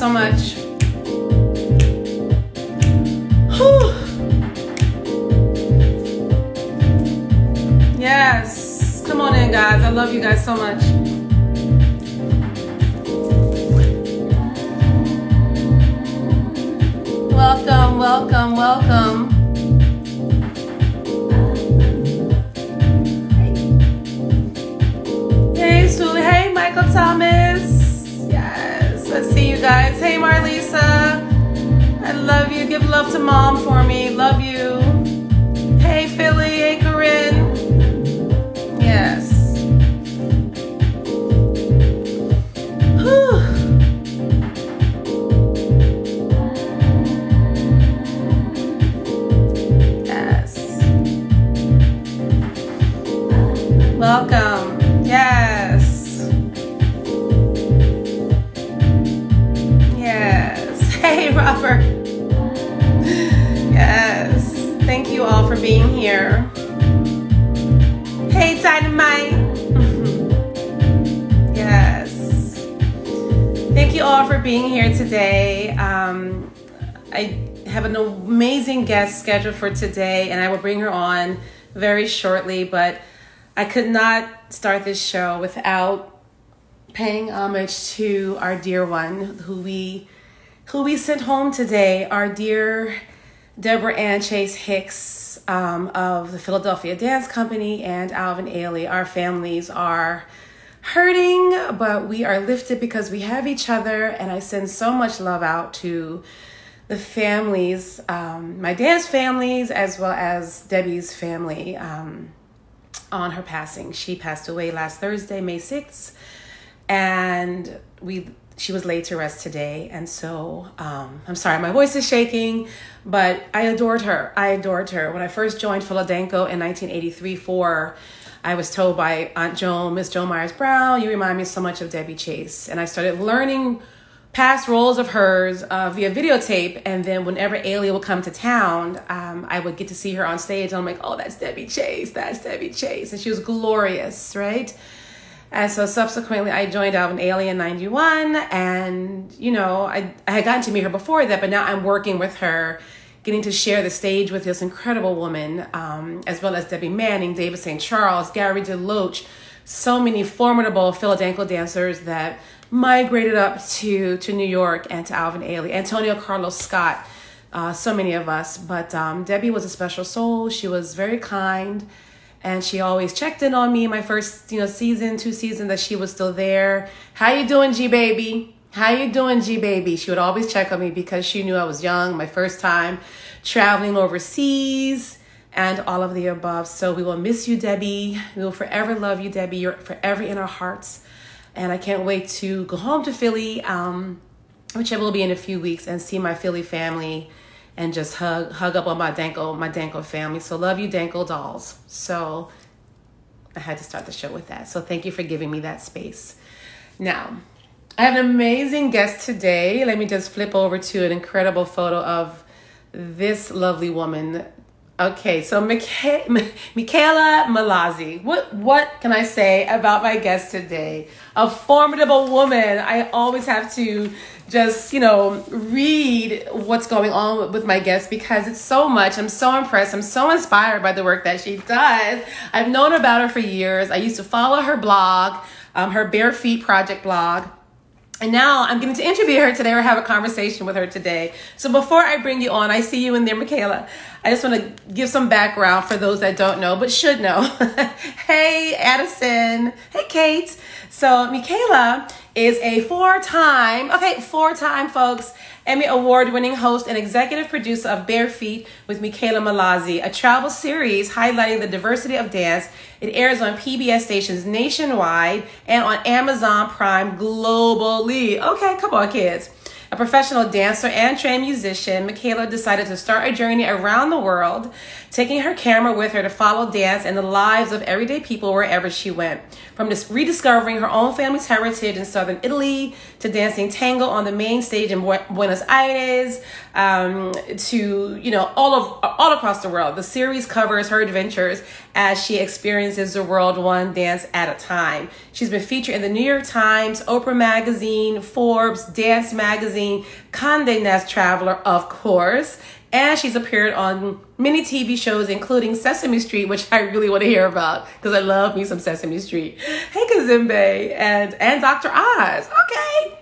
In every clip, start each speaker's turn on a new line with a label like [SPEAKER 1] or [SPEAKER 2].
[SPEAKER 1] so much. Whew. Yes. Come on in, guys. I love you guys so much. Scheduled for today, and I will bring her on very shortly. But I could not start this show without paying homage to our dear one who we who we sent home today, our dear Deborah Ann Chase Hicks um, of the Philadelphia Dance Company and Alvin Ailey. Our families are hurting, but we are lifted because we have each other, and I send so much love out to the families, um, my dance families, as well as Debbie's family um, on her passing. She passed away last Thursday, May 6th, and we she was laid to rest today. And so um, I'm sorry, my voice is shaking, but I adored her. I adored her. When I first joined Philadelphia in 1983 for I was told by Aunt Joan, Miss Joan Myers Brown, you remind me so much of Debbie Chase. And I started learning past roles of hers uh, via videotape. And then whenever Ailey would come to town, um, I would get to see her on stage. And I'm like, oh, that's Debbie Chase. That's Debbie Chase. And she was glorious, right? And so subsequently, I joined Alvin in 91. And, you know, I, I had gotten to meet her before that, but now I'm working with her, getting to share the stage with this incredible woman, um, as well as Debbie Manning, David St. Charles, Gary DeLoach, so many formidable Philadelphia dancers that migrated up to, to New York and to Alvin Ailey, Antonio Carlos Scott, uh, so many of us. But um, Debbie was a special soul. She was very kind and she always checked in on me my first you know season two seasons that she was still there. How you doing g baby? How you doing g baby? She would always check on me because she knew i was young my first time traveling overseas and all of the above. So we will miss you debbie. We will forever love you debbie. You're forever in our hearts and i can't wait to go home to philly um, which i will be in a few weeks and see my philly family and just hug hug up on my Danko my Danko family. So love you Danko dolls. So I had to start the show with that. So thank you for giving me that space. Now, I have an amazing guest today. Let me just flip over to an incredible photo of this lovely woman. Okay, so Micha- Mickela Mallozzi. What what can I say about my guest today? A formidable woman. I always have to just, you know, read what's going on with my guest because it's so much. I'm so impressed. I'm so inspired by the work that she does. I've known about her for years. I used to follow her blog, um, her Bare Feet Project blog. And now I'm getting to interview her today or have a conversation with her today. So before I bring you on, I see you in there, Mickela. I just want to give some background for those that don't know, but should know. hey, Addison. Hey, Kate. So Mickela is a four-time, okay, four-time, folks, Emmy Award-winning host and executive producer of Bare Feet with Mickela Mallozzi, a travel series highlighting the diversity of dance. It airs on PBS stations nationwide and on Amazon Prime globally. Okay, come on, kids. A professional dancer and trained musician, Mickela decided to start a journey around the world, taking her camera with her to follow dance and the lives of everyday people wherever she went. From rediscovering her own family's heritage in southern Italy to dancing tango on the main stage in Buenos Aires, um, to you know all of all across the world. The series covers her adventures as she experiences the world one dance at a time. She's been featured in the New York Times, Oprah Magazine, Forbes, Dance Magazine, Condé Nast Traveler, of course, and she's appeared on many TV shows, including Sesame Street, which I really want to hear about because I love me some Sesame Street. Hey, Kazembe, and and Dr. Oz. Okay,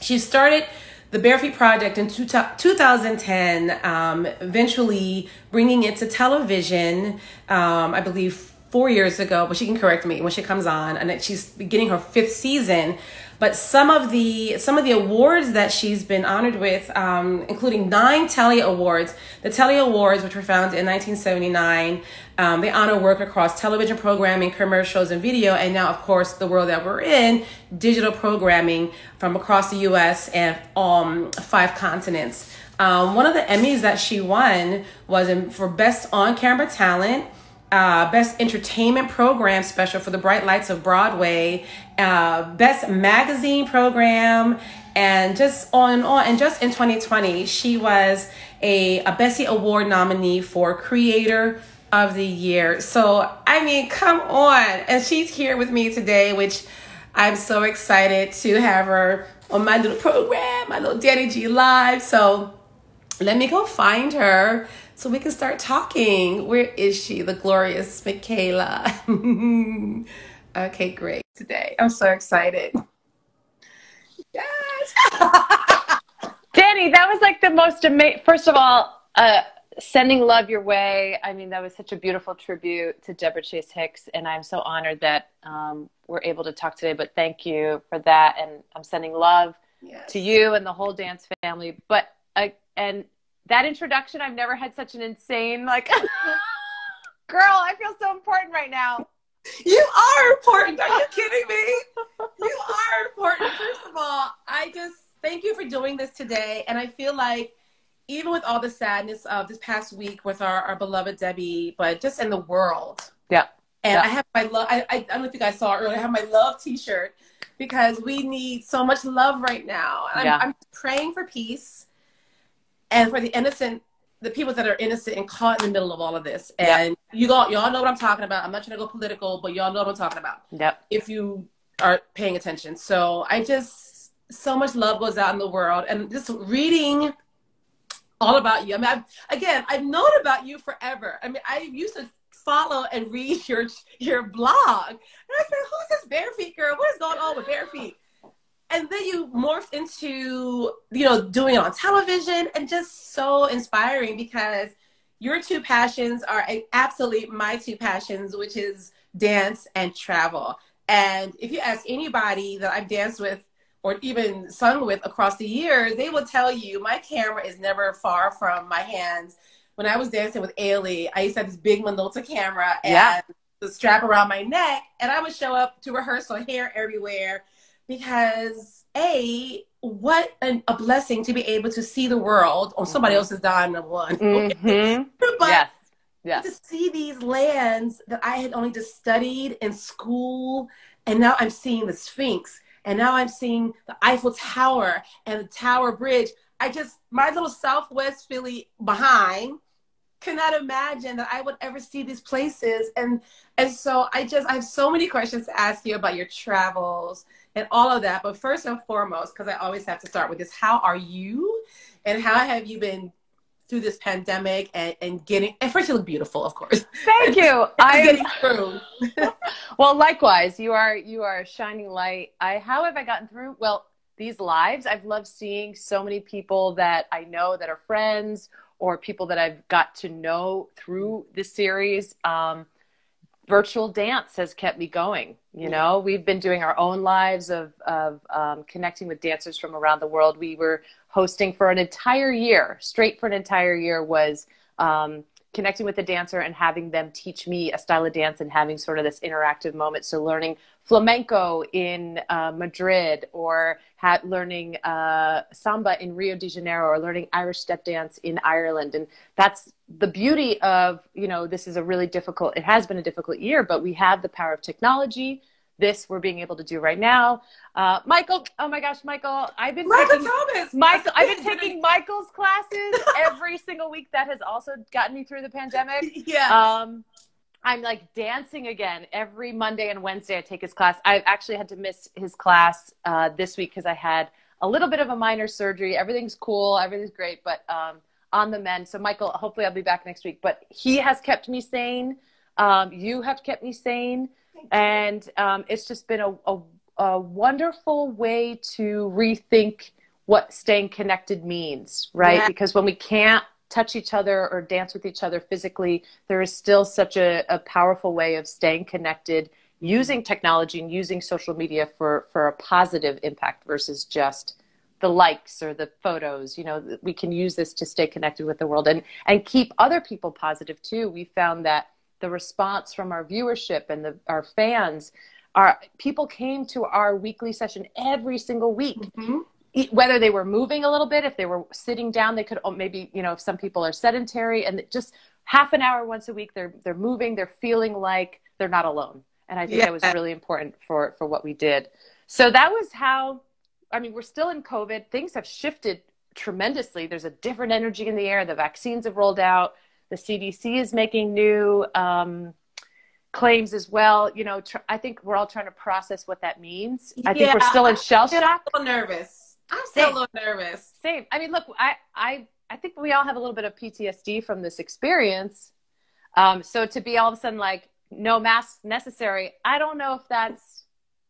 [SPEAKER 1] she started the Bare Feet Project in two, 2010, um, eventually bringing it to television. Um, I believe four years ago, but she can correct me when she comes on, and she's beginning her fifth season. But some of the some of the awards that she's been honored with, um, including nine Telly Awards. The Telly Awards, which were founded in 1979, um, they honor work across television programming, commercials, and video, and now, of course, the world that we're in, digital programming from across the U.S. and um, five continents. Um, one of the Emmys that she won was in, for Best On Camera Talent uh, Best Entertainment Program Special for the Bright Lights of Broadway, uh, Best Magazine Program, and just on and on. And just in 2020, she was a, a Bessie Award nominee for Creator of the Year. So, I mean, come on. And she's here with me today, which I'm so excited to have her on my little program, my little Danni Gee Live. So, let me go find her so we can start talking. Where is she, the glorious Mickela? okay, great. Today, I'm so excited. Yes.
[SPEAKER 2] Danni, that was like the most amazing. First of all, uh, sending love your way. I mean, that was such a beautiful tribute to Deborah Chase Hicks, and I'm so honored that um, we're able to talk today. But thank you for that, and I'm sending love yes. to you and the whole dance family. But uh, and that introduction, I've never had such an insane like. Girl, I feel so important right now.
[SPEAKER 1] You are important. Are you kidding me? You are important. First of all, I just thank you for doing this today. And I feel like even with all the sadness of this past week with our, our beloved Debbie, but just in the world.
[SPEAKER 2] Yeah.
[SPEAKER 1] And
[SPEAKER 2] yeah.
[SPEAKER 1] I have my love. I, I, don't know if you guys saw earlier. I have my love T-shirt because we need so much love right now. I'm, yeah. I'm praying for peace and for the innocent the people that are innocent and caught in the middle of all of this. And yep. you all y'all know what I'm talking about. I'm not trying to go political, but y'all know what I'm talking about.
[SPEAKER 2] Yep.
[SPEAKER 1] If you are paying attention. So I just so much love goes out in the world and just reading all about you. I mean, I've, again, I've known about you forever. I mean, I used to follow and read your your blog, and I said, "Who's this bare feet girl? What is going on with bare feet?" And then you morphed into you know doing it on television and just so inspiring because your two passions are absolutely my two passions which is dance and travel and if you ask anybody that i've danced with or even sung with across the years they will tell you my camera is never far from my hands when i was dancing with Ailey, i used to have this big minolta camera and yeah. the strap around my neck and i would show up to rehearsal hair everywhere because a what an, a blessing to be able to see the world on somebody mm-hmm. else's dime number one
[SPEAKER 2] mm-hmm. but yes. Yes.
[SPEAKER 1] to see these lands that i had only just studied in school and now i'm seeing the sphinx and now i'm seeing the eiffel tower and the tower bridge i just my little southwest philly behind cannot imagine that I would ever see these places. And and so I just I have so many questions to ask you about your travels and all of that. But first and foremost, because I always have to start with this, how are you? And how have you been through this pandemic and, and getting and first you look beautiful, of course.
[SPEAKER 2] Thank you. I through. well, likewise, you are you are a shining light. I how have I gotten through? Well, these lives, I've loved seeing so many people that I know that are friends or people that I've got to know through the series. Um, virtual dance has kept me going. You know, we've been doing our own lives of, of um, connecting with dancers from around the world. We were hosting for an entire year, straight for an entire year, was um, connecting with the dancer and having them teach me a style of dance and having sort of this interactive moment. So learning flamenco in uh, Madrid or had learning uh, samba in Rio de Janeiro or learning Irish step dance in Ireland. And that's the beauty of, you know, this is a really difficult, it has been a difficult year, but we have the power of technology this we're being able to do right now. Uh, Michael, oh my gosh, Michael, I've been
[SPEAKER 1] Michael
[SPEAKER 2] taking,
[SPEAKER 1] Thomas.
[SPEAKER 2] Michael, I've been taking Michael's classes every single week. That has also gotten me through the pandemic.
[SPEAKER 1] Yeah.
[SPEAKER 2] Um, I'm like dancing again every Monday and Wednesday. I take his class. I actually had to miss his class uh, this week because I had a little bit of a minor surgery. Everything's cool, everything's great, but um, on the mend. So, Michael, hopefully I'll be back next week. But he has kept me sane. Um, you have kept me sane. And um, it's just been a, a, a wonderful way to rethink what staying connected means, right? Yeah. Because when we can't touch each other or dance with each other physically, there is still such a, a powerful way of staying connected using technology and using social media for, for a positive impact versus just the likes or the photos. You know we can use this to stay connected with the world and and keep other people positive too. We found that the response from our viewership and the, our fans our people came to our weekly session every single week mm-hmm whether they were moving a little bit, if they were sitting down, they could oh, maybe, you know, if some people are sedentary and just half an hour once a week, they're, they're moving, they're feeling like they're not alone. And I think yeah. that was really important for, for what we did. So that was how, I mean, we're still in COVID. Things have shifted tremendously. There's a different energy in the air. The vaccines have rolled out. The CDC is making new um, claims as well. You know, tr- I think we're all trying to process what that means. I think we're still in shell shock.
[SPEAKER 1] I'm nervous. I'm still Same. a little nervous.
[SPEAKER 2] Same. I mean, look, I, I, I think we all have a little bit of PTSD from this experience. Um, so to be all of a sudden like, no masks necessary, I don't know if that's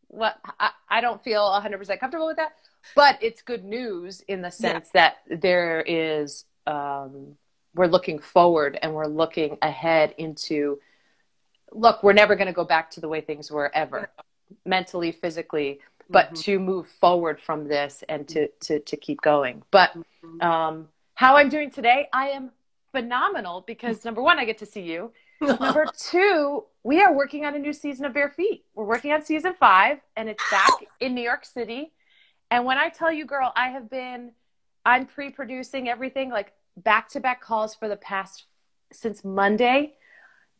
[SPEAKER 2] what I, I don't feel 100% comfortable with that. But it's good news in the sense yeah. that there is, um, we're looking forward and we're looking ahead into, look, we're never going to go back to the way things were ever, mentally, physically but mm-hmm. to move forward from this and to to to keep going. But mm-hmm. um, how I'm doing today, I am phenomenal because number one, I get to see you. number two, we are working on a new season of Bare Feet. We're working on season five, and it's back in New York City. And when I tell you, girl, I have been, I'm pre-producing everything like back-to-back calls for the past since Monday.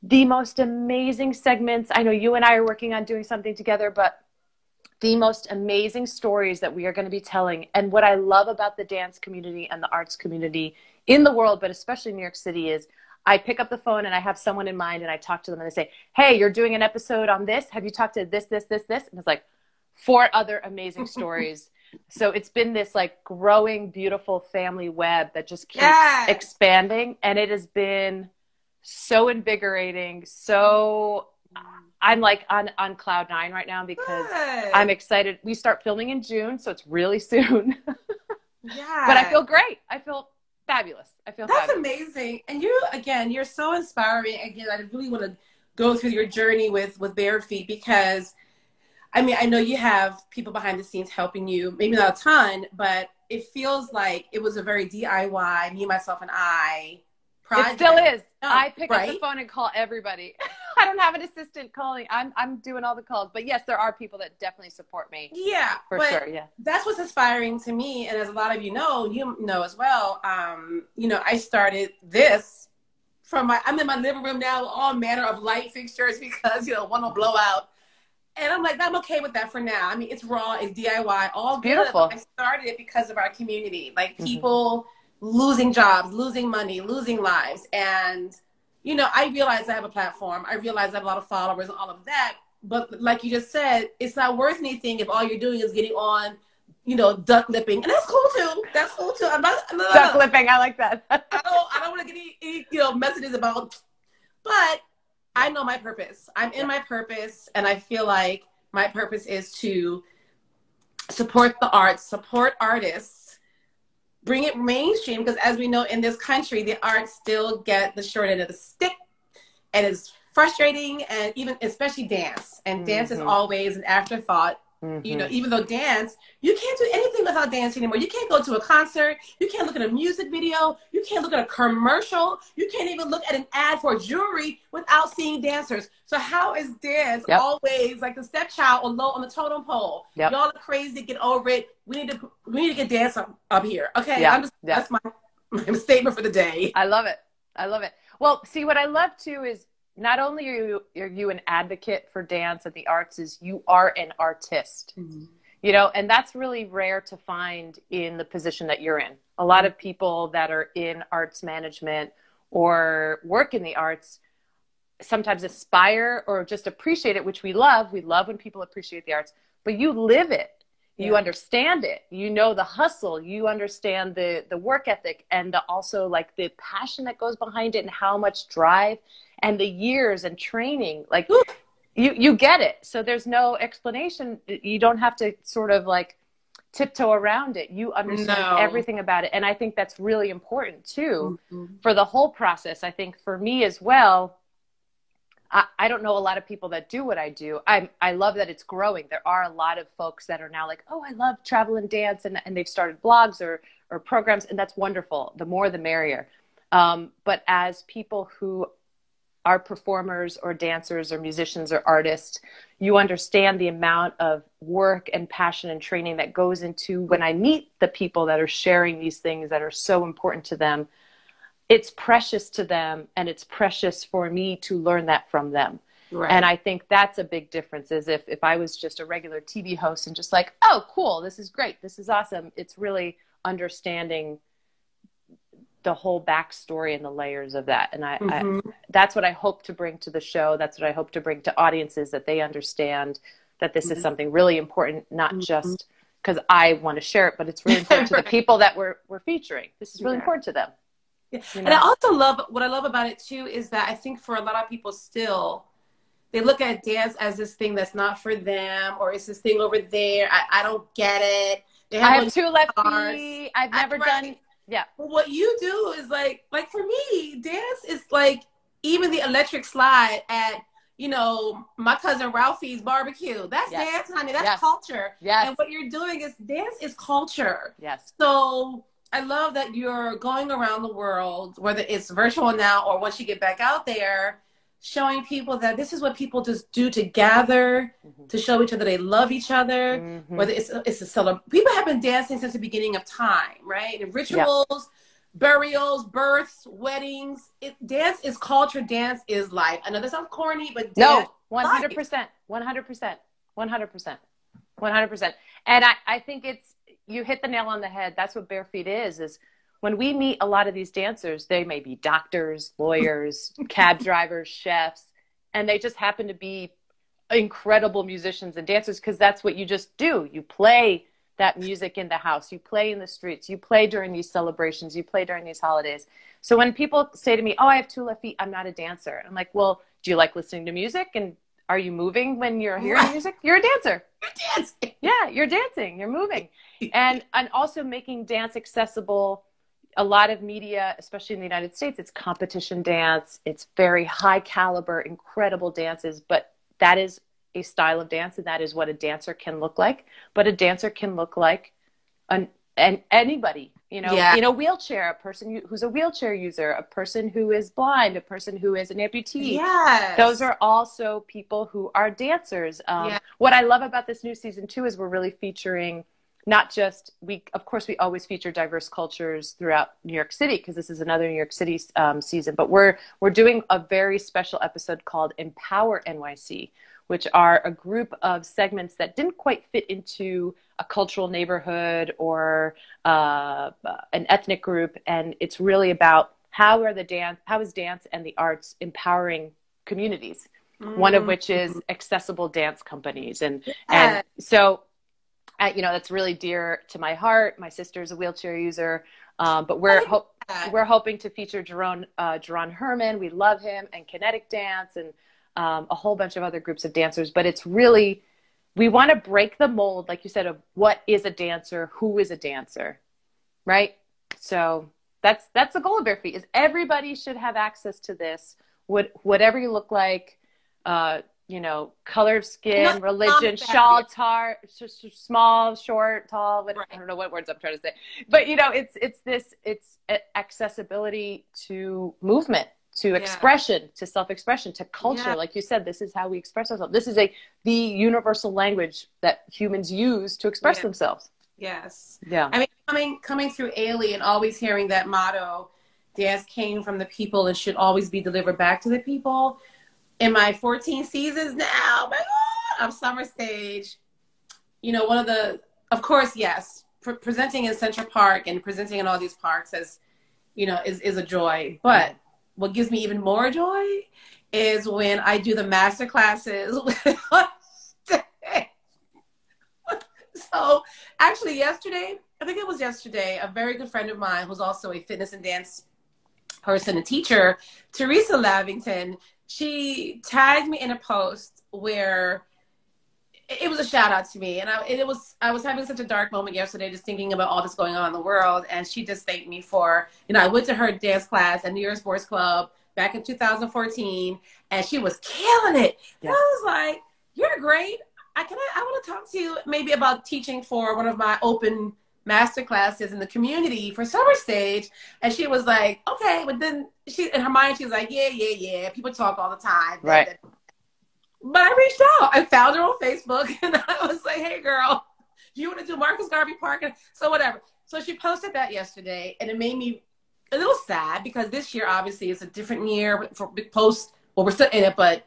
[SPEAKER 2] The most amazing segments. I know you and I are working on doing something together, but the most amazing stories that we are going to be telling. And what I love about the dance community and the arts community in the world, but especially New York City, is I pick up the phone and I have someone in mind and I talk to them and they say, Hey, you're doing an episode on this. Have you talked to this, this, this, this? And it's like four other amazing stories. So it's been this like growing, beautiful family web that just keeps yes. expanding. And it has been so invigorating, so I'm like on, on cloud nine right now because Good. I'm excited. We start filming in June, so it's really soon. yeah. But I feel great. I feel fabulous. I feel
[SPEAKER 1] That's
[SPEAKER 2] fabulous.
[SPEAKER 1] amazing. And you again, you're so inspiring. Again, I really want to go through your journey with with bare feet because I mean, I know you have people behind the scenes helping you, maybe not a ton, but it feels like it was a very DIY, me, myself, and I
[SPEAKER 2] project. It still is. Oh, I pick right? up the phone and call everybody. I don't have an assistant calling. I'm I'm doing all the calls. But yes, there are people that definitely support me.
[SPEAKER 1] Yeah,
[SPEAKER 2] for sure. Yeah,
[SPEAKER 1] that's what's inspiring to me, and as a lot of you know, you know as well. Um, you know, I started this from my. I'm in my living room now, all manner of light fixtures because you know one will blow out. And I'm like, I'm okay with that for now. I mean, it's raw, it's DIY, all good.
[SPEAKER 2] Beautiful.
[SPEAKER 1] I started it because of our community, like mm-hmm. people. Mm-hmm losing jobs, losing money, losing lives. And, you know, I realize I have a platform. I realize I have a lot of followers and all of that. But like you just said, it's not worth anything if all you're doing is getting on, you know, duck lipping. And that's cool too. That's cool too. I'm not,
[SPEAKER 2] duck lipping. I like that.
[SPEAKER 1] I don't, I don't want to get any, any, you know, messages about, but I know my purpose. I'm in my purpose. And I feel like my purpose is to support the arts, support artists, bring it mainstream because as we know in this country the arts still get the short end of the stick and it's frustrating and even especially dance and mm-hmm. dance is mm-hmm. always an afterthought mm-hmm. you know mm-hmm. even though dance you can't do anything without dance anymore you can't go to a concert you can't look at a music video you can't look at a commercial you can't even look at an ad for jewelry without seeing dancers so how is dance yep. always like the stepchild or low on the totem pole yep. y'all are crazy get over it we need to we need to get dance up, up here. Okay, yeah. Just, yeah. that's my, my statement for the day.
[SPEAKER 2] I love it. I love it. Well, see, what I love too is not only are you, are you an advocate for dance and the arts, is you are an artist. Mm-hmm. You know, and that's really rare to find in the position that you're in. A lot of people that are in arts management or work in the arts sometimes aspire or just appreciate it, which we love. We love when people appreciate the arts, but you live it. You understand it. You know the hustle. You understand the the work ethic and the, also like the passion that goes behind it and how much drive and the years and training. Like Ooh. you you get it. So there's no explanation. You don't have to sort of like tiptoe around it. You understand no. everything about it. And I think that's really important too mm-hmm. for the whole process. I think for me as well, I, I don't know a lot of people that do what I do. I I love that it's growing. There are a lot of folks that are now like, oh, I love travel and dance, and, and they've started blogs or or programs, and that's wonderful. The more, the merrier. Um, but as people who are performers or dancers or musicians or artists, you understand the amount of work and passion and training that goes into when I meet the people that are sharing these things that are so important to them. It's precious to them and it's precious for me to learn that from them. Right. and i think that's a big difference is if, if i was just a regular tv host and just like oh cool. This is great. This is awesome. It's really understanding the whole backstory and the layers of that and I, mm-hmm. I, that's what i hope to bring to the show that's what i hope to bring to audiences that they understand that this mm-hmm. is something really important not mm-hmm. just because i want to share it but it's really important right. to the people that we're, we're featuring this is really yeah. important to them
[SPEAKER 1] yeah. You know? And I also love what I love about it too is that I think for a lot of people still they look at dance as this thing that's not for them or it's this thing over there. I, I don't get it.
[SPEAKER 2] They have I have two left feet. I've never done yeah.
[SPEAKER 1] But what you do is like like for me, dance is like even the electric slide at you know, my cousin Ralphie's barbecue. That's yes. dance, honey. That's yes. culture. Yes. And what you're doing is dance is culture.
[SPEAKER 2] Yes.
[SPEAKER 1] So I love that you're going around the world, whether it's virtual now or once you get back out there, showing people that this is what people just do to gather, mm-hmm. to show each other they love each other. Mm-hmm. Whether it's it's a celebration, people have been dancing since the beginning of time, right? And rituals, yeah. burials, births, weddings. It, dance is culture. Dance is life. I know that sounds corny, but
[SPEAKER 2] no, one hundred percent, one hundred percent, one hundred percent, one hundred percent. And I I think it's you hit the nail on the head. That's what bare feet is. Is when we meet a lot of these dancers, they may be doctors, lawyers, cab drivers, chefs, and they just happen to be incredible musicians and dancers because that's what you just do. You play that music in the house, you play in the streets, you play during these celebrations, you play during these holidays. So when people say to me, "Oh, I have two left feet. I'm not a dancer," I'm like, "Well, do you like listening to music and are you moving when you're hearing music? You're a dancer.
[SPEAKER 1] You're dancing.
[SPEAKER 2] Yeah, you're dancing. You're moving. and and also making dance accessible. A lot of media, especially in the United States, it's competition dance. It's very high caliber, incredible dances, but that is a style of dance and that is what a dancer can look like. But a dancer can look like an and anybody you know yeah. in a wheelchair a person who's a wheelchair user a person who is blind a person who is an amputee
[SPEAKER 1] yes.
[SPEAKER 2] those are also people who are dancers um, yeah. what i love about this new season too is we're really featuring not just we of course we always feature diverse cultures throughout new york city because this is another new york city um, season but we're we're doing a very special episode called empower nyc which are a group of segments that didn't quite fit into a cultural neighborhood or uh, an ethnic group. And it's really about how are the dance, how is dance and the arts empowering communities? Mm-hmm. One of which is accessible dance companies. And, and so, you know, that's really dear to my heart. My sister's a wheelchair user. Um, but we're ho- we're hoping to feature Jerome uh, Jerron Herman. We love him and Kinetic Dance and um, a whole bunch of other groups of dancers. But it's really, we want to break the mold, like you said, of what is a dancer, who is a dancer, right? So that's that's the goal of Bare Feet is everybody should have access to this. What whatever you look like, uh, you know, color of skin, Not religion, shawl, tar, small, short, tall. What, right. I don't know what words I'm trying to say, but you know, it's it's this it's accessibility to movement to expression, yeah. to self-expression, to culture. Yeah. Like you said, this is how we express ourselves. This is a the universal language that humans use to express yeah. themselves.
[SPEAKER 1] Yes.
[SPEAKER 2] Yeah.
[SPEAKER 1] I mean, coming coming through Ailey, always hearing that motto, "Dance came from the people and should always be delivered back to the people." In my 14 seasons now, my God, of Summer Stage, you know, one of the, of course, yes, pre- presenting in Central Park and presenting in all these parks is you know, is is a joy, but what gives me even more joy is when I do the master classes. so actually yesterday, I think it was yesterday, a very good friend of mine who's also a fitness and dance person and teacher, Teresa Lavington, she tagged me in a post where it was a shout out to me. And I, it was i was having such a dark moment yesterday just thinking about all this going on in the world. And she just thanked me for you know i went to her dance class at new york sports club back in 2014 and she was killing it. Yeah. i was like you're great. I can i, I want to talk to you maybe about teaching for one of my open master classes in the community for summer stage and she was like okay but then she in her mind she was like yeah yeah yeah people talk all the time
[SPEAKER 2] right
[SPEAKER 1] but I reached out. I found her on Facebook and I was like, hey, girl, do you want to do Marcus Garvey Park? So, whatever. So, she posted that yesterday and it made me a little sad because this year, obviously, is a different year for post, well, we're still in it, but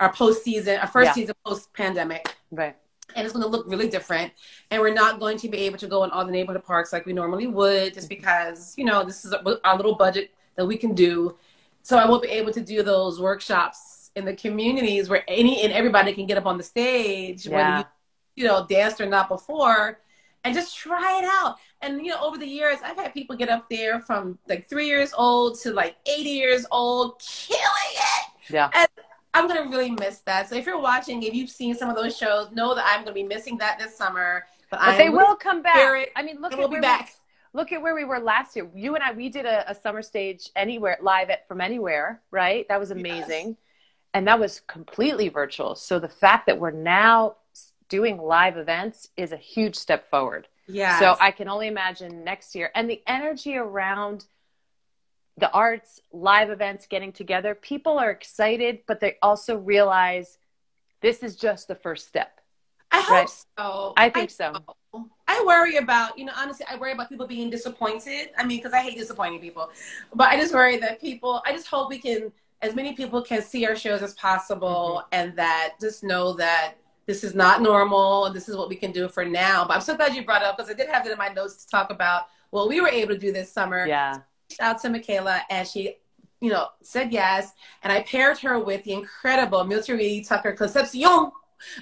[SPEAKER 1] our post season, our first yeah. season post pandemic.
[SPEAKER 2] Right.
[SPEAKER 1] And it's going to look really different. And we're not going to be able to go in all the neighborhood parks like we normally would just mm-hmm. because, you know, this is our little budget that we can do. So I won't be able to do those workshops in the communities where any and everybody can get up on the stage, yeah. whether you, you know, danced or not before, and just try it out. And you know, over the years, I've had people get up there from like three years old to like 80 years old, killing it.
[SPEAKER 2] Yeah.
[SPEAKER 1] And I'm gonna really miss that. So if you're watching, if you've seen some of those shows, know that I'm gonna be missing that this summer.
[SPEAKER 2] But, but they will come back. I mean, look,
[SPEAKER 1] we'll be back.
[SPEAKER 2] We, look at where we were last year. You and I, we did a, a summer stage anywhere live at from anywhere, right? That was amazing. Yes and that was completely virtual. So the fact that we're now doing live events is a huge step forward.
[SPEAKER 1] Yeah.
[SPEAKER 2] So I can only imagine next year and the energy around the arts, live events, getting together. People are excited, but they also realize this is just the first step.
[SPEAKER 1] I hope right? so.
[SPEAKER 2] I think I so.
[SPEAKER 1] I worry about, you know, honestly, I worry about people being disappointed. I mean, because I hate disappointing people, but I just worry that people, I just hope we can as many people can see our shows as possible mm-hmm. and that just know that this is not normal and this is what we can do for now. But I'm so glad you brought up because I did have it in my notes to talk about what we were able to do this summer.
[SPEAKER 2] Yeah.
[SPEAKER 1] Out to Mickela and she, you know, said yes. And I paired her with the incredible Milty Tucker Concepcion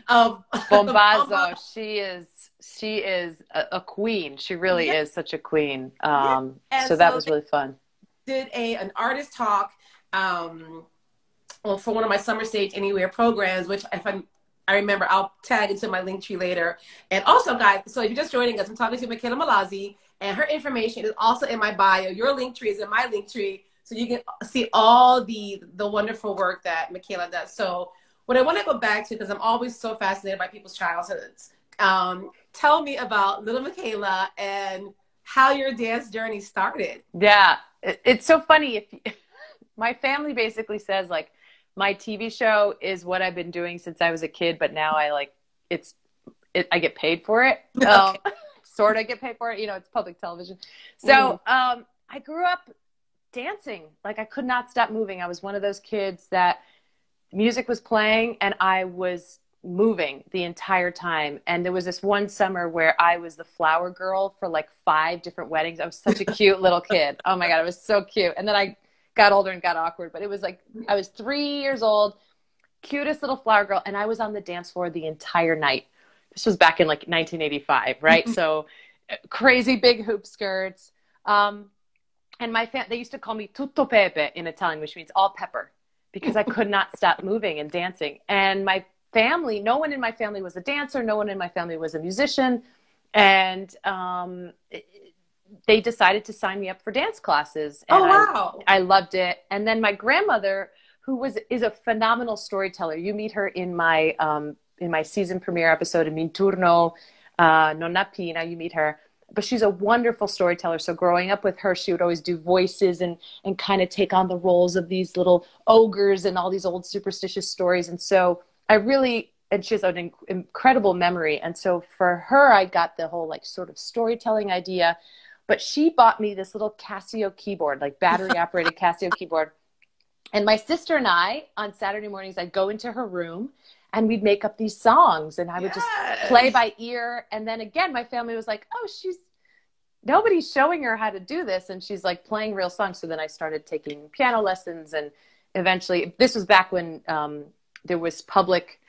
[SPEAKER 1] of
[SPEAKER 2] Bombazo. she is she is a, a queen. She really yeah. is such a queen. Um, yeah. so that was really fun.
[SPEAKER 1] Did a an artist talk um, well, for one of my summer stage anywhere programs, which if I'm, I remember, I'll tag into my link tree later. And also, guys, so if you're just joining us, I'm talking to Mickela Mallozzi, and her information is also in my bio. Your link tree is in my link tree, so you can see all the the wonderful work that Mickela does. So, what I want to go back to, because I'm always so fascinated by people's childhoods, um, tell me about little Mickela and how your dance journey started.
[SPEAKER 2] Yeah, it's so funny if my family basically says like my TV show is what I've been doing since I was a kid, but now I like it's it, I get paid for it. Um, sort of get paid for it. You know, it's public television. So mm. um, I grew up dancing. Like I could not stop moving. I was one of those kids that music was playing and I was moving the entire time. And there was this one summer where I was the flower girl for like five different weddings. I was such a cute little kid. Oh my God, I was so cute. And then I got older and got awkward, but it was like I was three years old, cutest little flower girl, and I was on the dance floor the entire night. This was back in like 1985, right? so crazy big hoop skirts. Um, and my fam- they used to call me tutto pepe in Italian, which means all pepper, because I could not stop moving and dancing. And my family, no one in my family was a dancer, no one in my family was a musician, and um, they decided to sign me up for dance classes.
[SPEAKER 1] And oh wow!
[SPEAKER 2] I, I, loved it. And then my grandmother, who was is a phenomenal storyteller. You meet her in my um, in my season premiere episode of Minturno, uh, Nonna Pina. You meet her, but she's a wonderful storyteller. So growing up with her, she would always do voices and and kind of take on the roles of these little ogres and all these old superstitious stories. And so I really and she has an inc- incredible memory. And so for her, I got the whole like sort of storytelling idea. But she bought me this little Casio keyboard, like battery operated Casio keyboard. And my sister and I, on Saturday mornings, I'd go into her room and we'd make up these songs and I would yes. just play by ear. And then again, my family was like, oh, she's nobody's showing her how to do this. And she's like playing real songs. So then I started taking piano lessons and eventually, this was back when um, there was public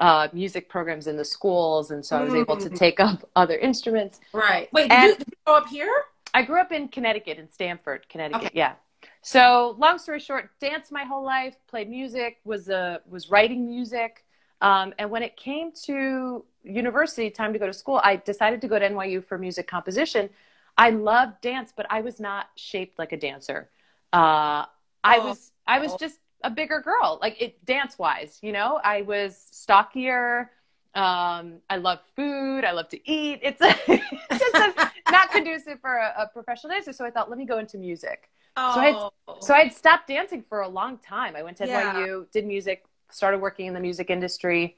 [SPEAKER 2] uh, music programs in the schools, and so I was mm. able to mm. take up other instruments.
[SPEAKER 1] Right. Wait, did, you, did you grow up here?
[SPEAKER 2] I grew up in Connecticut, in Stamford, Connecticut. Okay. Yeah. So, long story short, danced my whole life, played music, was uh, was writing music, um, and when it came to university, time to go to school, I decided to go to NYU for music composition. I loved dance, but I was not shaped like a dancer. Uh, I oh. was I was just a bigger girl, like it dance wise. You know, I was stockier. Um, I love food. I love to eat. It's, it's just a, not conducive for a, a, professional dancer. So I thought, let me go into music. Oh. So I had, so I had stopped dancing for a long time. I went to yeah. NYU, did music, started working in the music industry.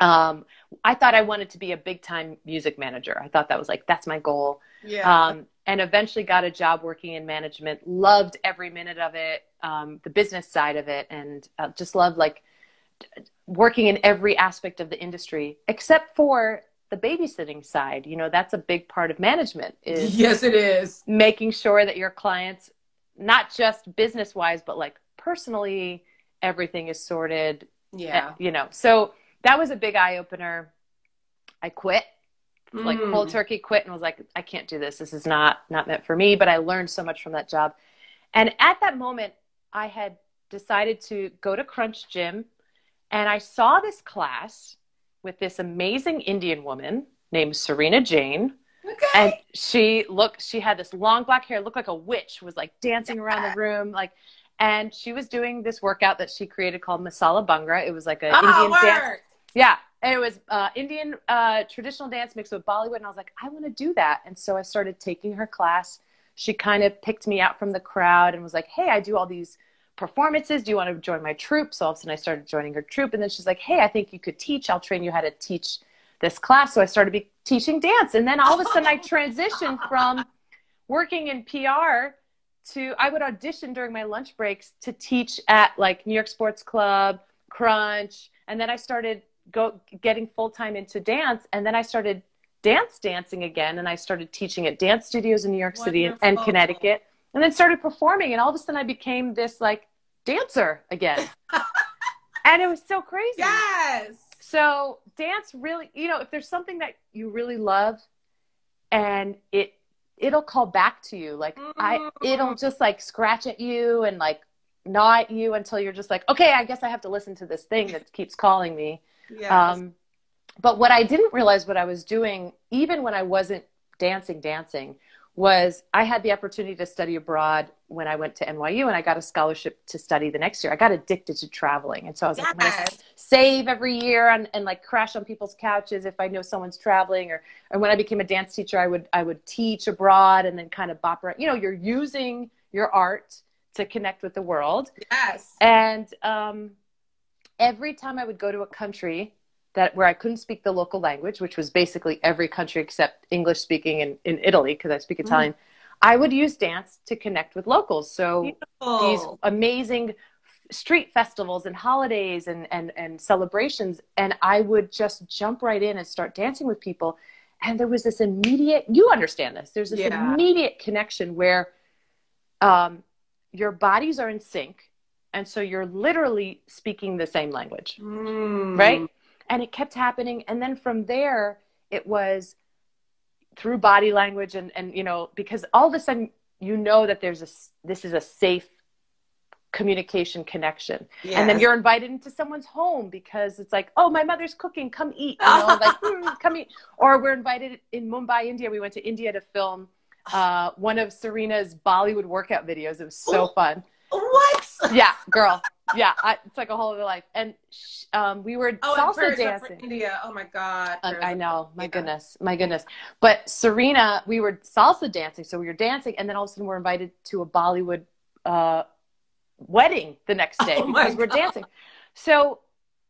[SPEAKER 2] Um, I thought I wanted to be a big time music manager. I thought that was like that's my goal.
[SPEAKER 1] Yeah. Um,
[SPEAKER 2] and eventually got a job working in management. Loved every minute of it, um, the business side of it, and uh, just loved like working in every aspect of the industry, except for the babysitting side. You know, that's a big part of management.
[SPEAKER 1] Is yes, it is
[SPEAKER 2] making sure that your clients, not just business wise, but like personally, everything is sorted.
[SPEAKER 1] Yeah.
[SPEAKER 2] You know, so that was a big eye opener. I quit, mm. like cold turkey quit, and was like, I can't do this. This is not not meant for me. But I learned so much from that job. And at that moment, I had decided to go to Crunch Gym, and I saw this class with this amazing Indian woman named Sarina Jain.
[SPEAKER 1] Okay.
[SPEAKER 2] And she looked, she had this long black hair, looked like a witch, was like dancing around the room. Like, and she was doing this workout that she created called Masala Bhangra. It was like an oh, Indian word. dance. Yeah. And it was uh, Indian uh, traditional dance mixed with Bollywood. And I was like, I want to do that. And so I started taking her class. She kind of picked me out from the crowd and was like, Hey, I do all these performances. Do you want to join my troupe? So all of a sudden I started joining her troupe. And then she's like, Hey, I think you could teach. I'll train you how to teach this class. So I started be- teaching dance. And then all of a sudden I transitioned from working in PR to I would audition during my lunch breaks to teach at like New York Sports Club, Crunch, and then I started go getting full time into dance, and then I started dance dancing again, and I started teaching at dance studios in New York Wonderful. City and, and Connecticut, and then started performing, and all of a sudden I became this like dancer again, and it was so crazy.
[SPEAKER 1] Yes.
[SPEAKER 2] So dance really, you know, if there's something that you really love, and it it'll call back to you like i it'll just like scratch at you and like gnaw at you until you're just like okay i guess i have to listen to this thing that keeps calling me
[SPEAKER 1] yes. um
[SPEAKER 2] but what i didn't realize what i was doing even when i wasn't dancing dancing was I had the opportunity to study abroad when I went to NYU and I got a scholarship to study the next year. I got addicted to traveling. And so I was yes. like, I'm save every year and, and like crash on people's couches if I know someone's traveling or, or when I became a dance teacher, I would, I would teach abroad and then kind of bop around. You know, you're using your art to connect with the world.
[SPEAKER 1] Yes.
[SPEAKER 2] And um, every time I would go to a country that where I couldn't speak the local language, which was basically every country except English speaking in, in Italy, because I speak Italian, mm. I would use dance to connect with locals. So Beautiful. these amazing street festivals and holidays and, and, and celebrations. And I would just jump right in and start dancing with people. And there was this immediate, you understand this, there's this yeah. immediate connection where um, your bodies are in sync. And so you're literally speaking the same language,
[SPEAKER 1] mm.
[SPEAKER 2] right? And it kept happening. And then from there it was through body language and and you know because all of a sudden you know that there's a this is a safe communication connection. Yes. and then you're invited into someone's home because it's like oh my mother's cooking. Come eat you know like mm, come eat. Or we're invited in mumbai india. We went to india to film uh, one of Sarina's bollywood workout videos. It was so fun.
[SPEAKER 1] What?
[SPEAKER 2] Yeah girl yeah, I, it's like a whole other life. And um, we were oh, salsa dancing.
[SPEAKER 1] India. Oh my god. Uh,
[SPEAKER 2] I know. My yeah. goodness. My goodness. But Sarina, we were salsa dancing, so we were dancing, and then all of a sudden we're invited to a Bollywood uh, wedding the next day oh because we're dancing. So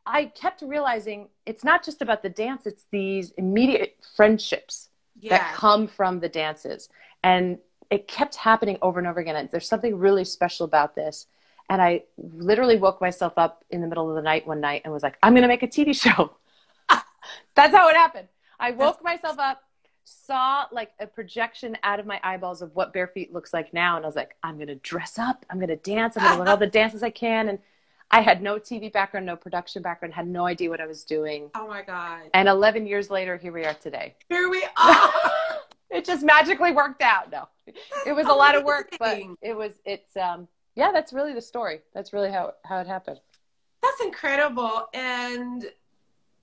[SPEAKER 2] I kept realizing it's not just about the dance; it's these immediate friendships yeah. that come from the dances, and it kept happening over and over again. And there's something really special about this and I literally woke myself up in the middle of the night one night and was like, I'm going to make a TV show. That's how it happened. I woke myself up, saw like a projection out of my eyeballs of what bare feet looks like now and i was like i'm gonna dress up i'm gonna dance i'm gonna learn all the dances i can and i had no tv background no production background had no idea what i was doing.
[SPEAKER 1] Oh my god.
[SPEAKER 2] And 11 years later here we are today.
[SPEAKER 1] Here we are.
[SPEAKER 2] It just magically worked out. No. It was a lot of work but it was it's um yeah that's really the story. That's really how how it happened.
[SPEAKER 1] That's incredible. And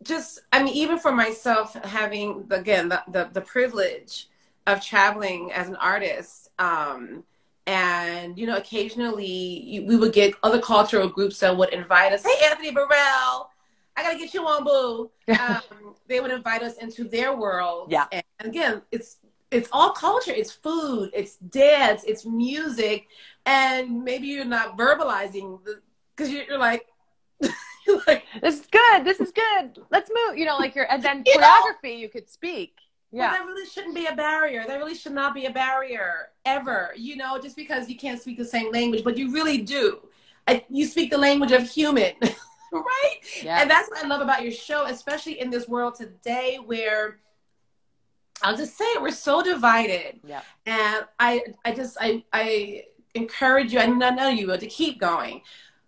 [SPEAKER 1] just i mean even for myself having again the, the, the privilege of traveling as an artist um, and you know occasionally we would get other cultural groups that would invite us hey anthony burrell i gotta get you on boo. Um, they would invite us into their world.
[SPEAKER 2] Yeah.
[SPEAKER 1] And again it's it's all culture it's food it's dance it's music and maybe you're not verbalizing because you're like
[SPEAKER 2] like, this is good. This is good. Let's move. You know, like your and then you choreography, know? you could speak.
[SPEAKER 1] Yeah, that really shouldn't be a barrier. That really should not be a barrier ever. You know, just because you can't speak the same language, but you really do. I, you speak the language of human, right? Yeah. And that's what I love about your show, especially in this world today where I'll just say it, we're so divided.
[SPEAKER 2] Yeah.
[SPEAKER 1] And I, I just, I, I encourage you. I know you will, to keep going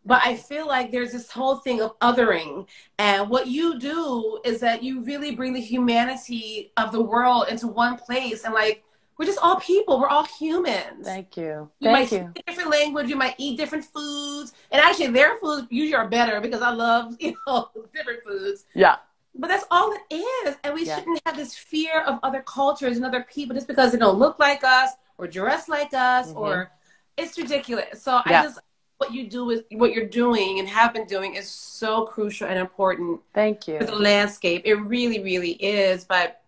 [SPEAKER 1] but I feel like there's this whole thing of othering. And what you do is that you really bring the humanity of the world into one place. And like, we're just all people. We're all humans.
[SPEAKER 2] Thank you.
[SPEAKER 1] You
[SPEAKER 2] Thank
[SPEAKER 1] might you. speak different language. You might eat different foods. And actually, their foods usually are better because I love, you know, different foods.
[SPEAKER 2] Yeah.
[SPEAKER 1] But that's all it is. And we yeah. shouldn't have this fear of other cultures and other people just because they don't look like us or dress like us mm-hmm. or it's ridiculous. So yeah. I just what you do is what you're doing and have been doing is so crucial and important.
[SPEAKER 2] Thank you.
[SPEAKER 1] For the landscape, it really, really is. But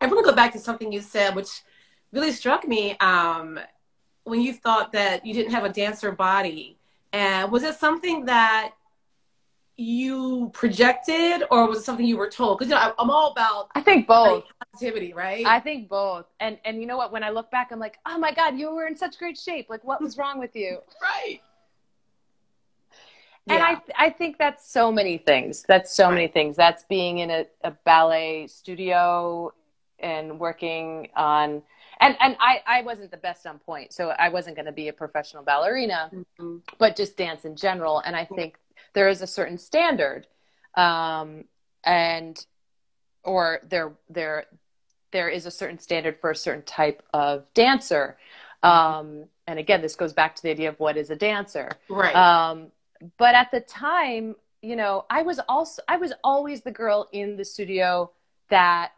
[SPEAKER 1] I want to go back to something you said, which really struck me um, when you thought that you didn't have a dancer body. And was it something that you projected or was it something you were told because you know i'm all about
[SPEAKER 2] i think both
[SPEAKER 1] positivity right
[SPEAKER 2] i think both and and you know what when i look back i'm like oh my god you were in such great shape like what was wrong with you
[SPEAKER 1] right
[SPEAKER 2] and yeah. I, I think that's so many things. That's so right. many things. That's being in a, a ballet studio and working on and and I, I wasn't the best on point so i wasn't going to be a professional ballerina mm-hmm. but just dance in general and i think there is a certain standard um, and or there there there is a certain standard for a certain type of dancer. Um, and again this goes back to the idea of what is a dancer.
[SPEAKER 1] Right.
[SPEAKER 2] Um, but at the time you know i was also i was always the girl in the studio that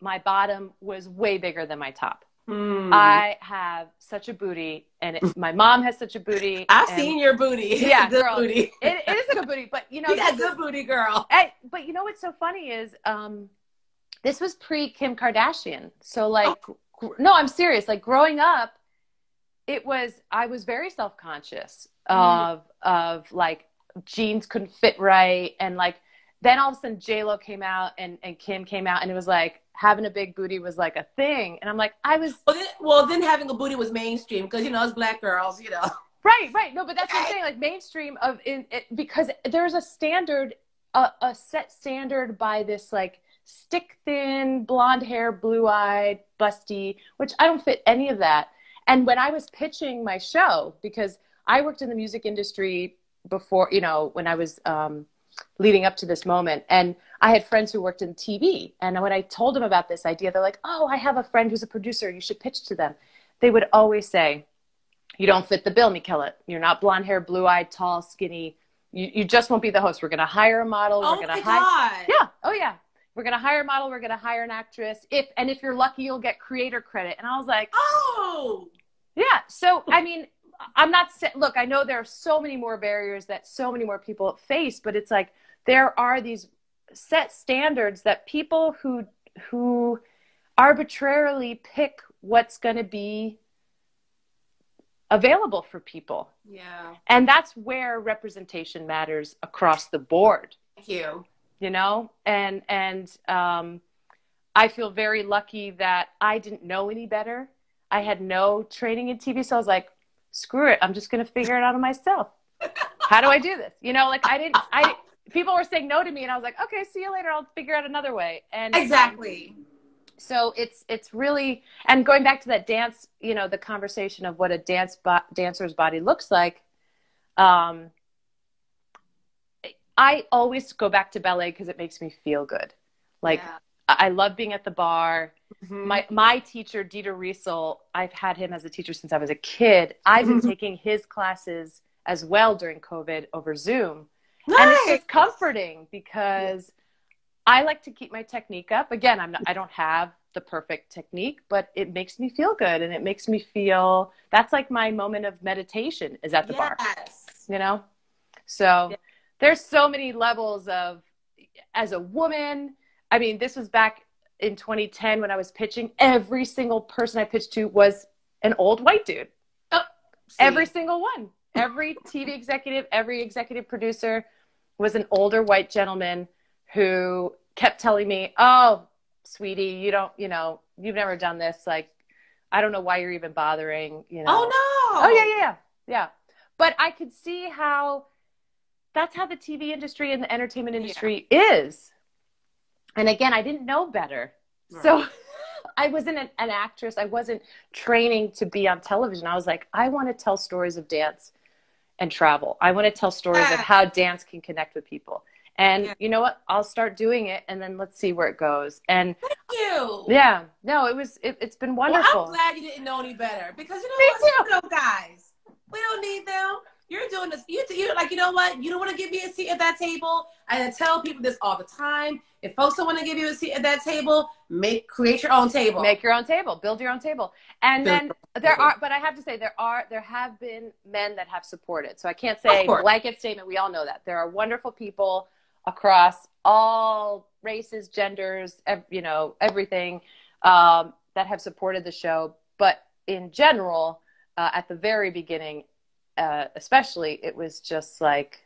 [SPEAKER 2] my bottom was way bigger than my top Mm. I have such a booty, and it, my mom has such a booty.
[SPEAKER 1] I've seen your booty.
[SPEAKER 2] Yeah, good girl, booty. It, it is a good booty, but you know,
[SPEAKER 1] you got good booty, girl.
[SPEAKER 2] I, but you know what's so funny is, um, this was pre Kim Kardashian. So like, oh. no, I'm serious. Like growing up, it was I was very self conscious mm. of of like jeans couldn't fit right, and like then all of a sudden J Lo came out and and Kim came out, and it was like having a big booty was like a thing. And I'm like, I was.
[SPEAKER 1] Well, then, well, then having a booty was mainstream because, you know, as black girls, you know.
[SPEAKER 2] Right, right. No, but that's what I'm saying. Like mainstream of in it, because there's a standard, a, a set standard by this like stick thin, blonde hair, blue eyed, busty, which I don't fit any of that. And when I was pitching my show, because I worked in the music industry before, you know, when I was um, leading up to this moment. And I had friends who worked in TV. And when I told them about this idea, they're like, oh, I have a friend who's a producer. You should pitch to them. They would always say, you don't fit the bill, Mickela. You're not blonde hair, blue eyed, tall, skinny. You, you just won't be the host. We're going to hire a model.
[SPEAKER 1] Oh
[SPEAKER 2] We're going
[SPEAKER 1] to hire.
[SPEAKER 2] Yeah. Oh, yeah. We're going to hire a model. We're going to hire an actress. If And if you're lucky, you'll get creator credit. And I was like,
[SPEAKER 1] oh.
[SPEAKER 2] Yeah. So, I mean, I'm not look, I know there are so many more barriers that so many more people face, but it's like there are these set standards that people who who arbitrarily pick what's going to be available for people.
[SPEAKER 1] Yeah.
[SPEAKER 2] And that's where representation matters across the board.
[SPEAKER 1] Thank you.
[SPEAKER 2] You know, and and um I feel very lucky that I didn't know any better. I had no training in TV, so I was like, screw it, I'm just going to figure it out on myself. How do I do this? You know, like I didn't I people were saying no to me and I was like, okay, see you later. I'll figure out another way. And
[SPEAKER 1] exactly.
[SPEAKER 2] Um, so it's it's really and going back to that dance you know the conversation of what a dance bo- dancer's body looks like um i always go back to ballet because it makes me feel good like yeah. i love being at the bar mm-hmm. my my teacher dieter riesel i've had him as a teacher since i was a kid i've been mm-hmm. taking his classes as well during covid over zoom nice. and it's just comforting because I like to keep my technique up. Again, I'm not, I don't have the perfect technique, but it makes me feel good and it makes me feel that's like my moment of meditation is at the yes. bar. You know? So yeah. there's so many levels of as a woman. I mean, this was back in 2010 when I was pitching. Every single person I pitched to was an old white dude. Oh, every single one. Every TV executive, every executive producer was an older white gentleman who kept telling me, "Oh, sweetie, you don't, you know, you've never done this. Like, I don't know why you're even bothering, you know."
[SPEAKER 1] Oh
[SPEAKER 2] no. Oh yeah, yeah, yeah. Yeah. But I could see how that's how the TV industry and the entertainment industry yeah. is. And again, I didn't know better. Right. So I wasn't an, an, actress. I wasn't training to be on television. I was like, I want to tell stories of dance and travel. I want to tell stories of how dance can connect with people. And yeah. you know what? I'll start doing it, and then let's see where it goes. And
[SPEAKER 1] thank you.
[SPEAKER 2] Yeah, no, it was. It, has been wonderful.
[SPEAKER 1] Well, I'm glad you didn't know any better because you know what? You know, guys, we don't need them. You're doing this. You, you're like, you know what? You don't want to give me a seat at that table. I tell people this all the time. If folks don't want to give you a seat at that table, make create your own table.
[SPEAKER 2] Make your own table. Build your own table. And Build then there are, but I have to say there are there have been men that have supported. So I can't say blanket statement. We all know that there are wonderful people across all races, genders, ev- you know, everything um, that have supported the show. But in general, uh, at the very beginning, uh, especially, it was just like,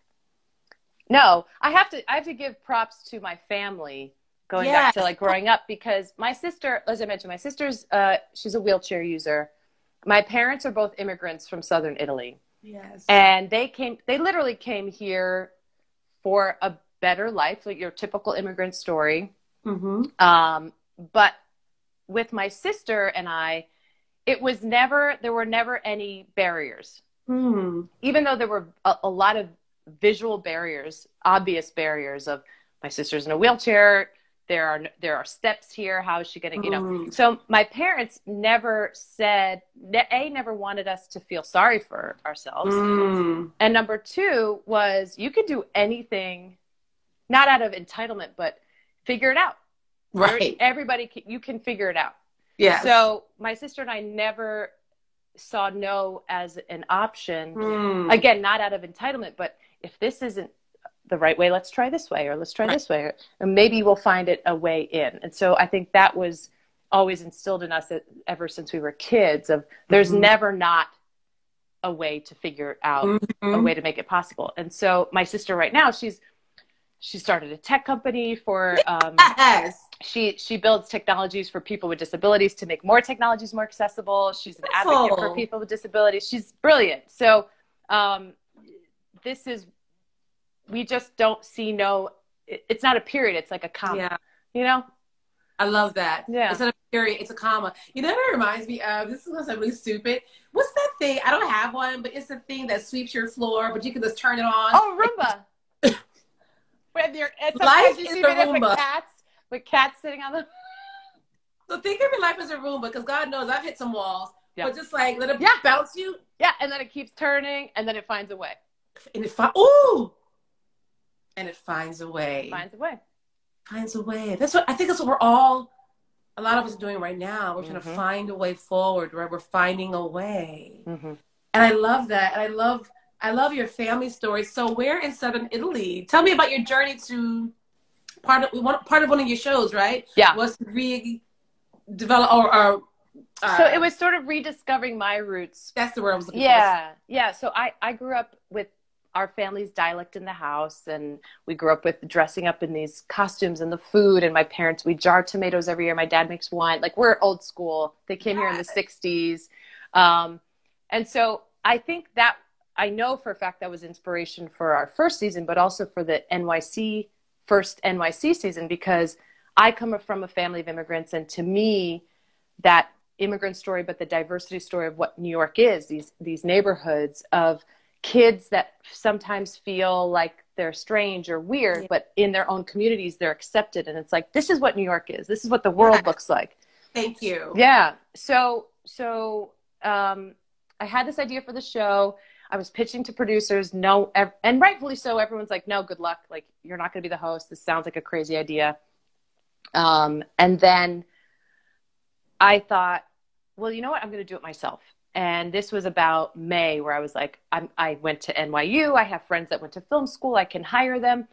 [SPEAKER 2] no, I have to, I have to give props to my family going yes. back to like growing up because my sister, as I mentioned, my sister's, uh, she's a wheelchair user. My parents are both immigrants from Southern Italy.
[SPEAKER 1] Yes.
[SPEAKER 2] And they came, they literally came here for a better life, like your typical immigrant story. Mm-hmm. Um, but with my sister and I, it was never, there were never any barriers. Mm. Even though there were a, a, lot of visual barriers, obvious barriers of my sister's in a wheelchair. There are there are steps here. How is she going to, you know? Mm. So my parents never said a never wanted us to feel sorry for ourselves, mm. and number two was you could do anything not out of entitlement, but figure it out.
[SPEAKER 1] Right.
[SPEAKER 2] Everybody, can, you can figure it out.
[SPEAKER 1] Yeah.
[SPEAKER 2] So my sister and I never saw no as an option. Mm. Again, not out of entitlement, but if this isn't the right way, let's try this way, or let's try right. this way, and maybe we'll find it a way in. And so I think that was always instilled in us ever since we were kids. Of there's mm-hmm. never not a way to figure out mm-hmm. a way to make it possible. And so my sister right now, she's she started a tech company for um, yes. she she builds technologies for people with disabilities to make more technologies more accessible she's an advocate for people with disabilities she's brilliant so um, this is we just don't see no it, it's not a period it's like a comma yeah. you know
[SPEAKER 1] I love that.
[SPEAKER 2] Yeah.
[SPEAKER 1] It's not a period, it's a comma. You know what it reminds me of? This is something really stupid. What's that thing? I don't have one, but it's the thing that sweeps your floor, but you can just turn it on.
[SPEAKER 2] Oh, Roomba. When you're, it's life you is see a Roomba. With cats, with cats sitting on the.
[SPEAKER 1] So think of your life as a Roomba, because God knows I've hit some walls. Yeah. But just like let it yeah. bounce you.
[SPEAKER 2] Yeah, and then it keeps turning, and then it finds a way.
[SPEAKER 1] And it finds ooh, and it finds a way.
[SPEAKER 2] Finds a way.
[SPEAKER 1] Finds a way. That's what I think. That's what we're all. A lot of us are doing right now. We're trying mm-hmm. to find a way forward, right? We're finding a way, mm-hmm. and I love that. And I love I love your family story. So where in southern Italy? Tell me about your journey to part of one part of one of your shows, right?
[SPEAKER 2] Yeah.
[SPEAKER 1] Was redevelop or, or
[SPEAKER 2] uh, so it was sort of rediscovering my roots.
[SPEAKER 1] That's the word I was looking
[SPEAKER 2] yeah, for. Yeah. So I, I grew up with our family's dialect in the house and we grew up with dressing up in these costumes and the food and my parents we jar tomatoes every year my dad makes wine like we're old school they came here in the 60s um, and so i think that I know for a fact that was inspiration for our first season, but also for the NYC first NYC season because I come from a family of immigrants, and to me, that immigrant story, but the diversity story of what New York is these these neighborhoods of kids that sometimes feel like they're strange or weird, yeah. but in their own communities they're accepted, and it's like this is what New York is. This is what the world yeah. looks like.
[SPEAKER 1] Thank you.
[SPEAKER 2] Yeah. So so um, I had this idea for the show. I was pitching to producers. No, and rightfully so. Everyone's like, "No, good luck. Like, you're not going to be the host. This sounds like a crazy idea." Um, and then I thought, well, you know what? I'm going to do it myself. And this was about May, where I was like, I'm, I went to NYU. I have friends that went to film school. I can hire them.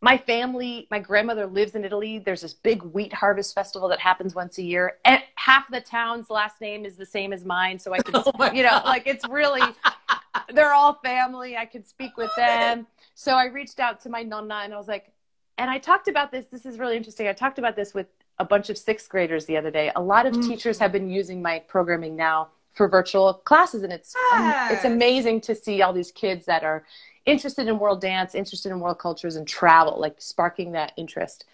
[SPEAKER 2] My family, my grandmother lives in Italy. There's this big wheat harvest festival that happens once a year. And half the town's last name is the same as mine. So I could, oh you know, God. like it's really, they're all family. I could speak with them. So I reached out to my nonna and I was like, and I talked about this. This is really interesting. I talked about this with a bunch of sixth graders the other day. A lot of mm-hmm. teachers have been using my programming now for virtual classes, and it's yes. it's amazing to see all these kids that are interested in world dance, interested in world cultures, and travel, like sparking that interest.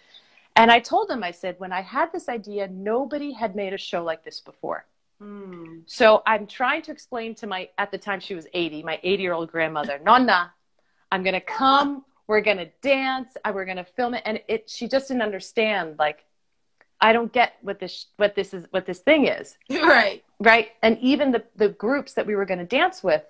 [SPEAKER 2] And I told them, I said, when I had this idea, nobody had made a show like this before. Mm. So I'm trying to explain to my, at the time she was 80, my 80 year old grandmother, Nonna, I'm going to come, we're going to dance, we're going to film it. And it, she just didn't understand, like, I don't get what this what this is what this thing is.
[SPEAKER 1] Right.
[SPEAKER 2] Right. And even the the groups that we were going to dance with,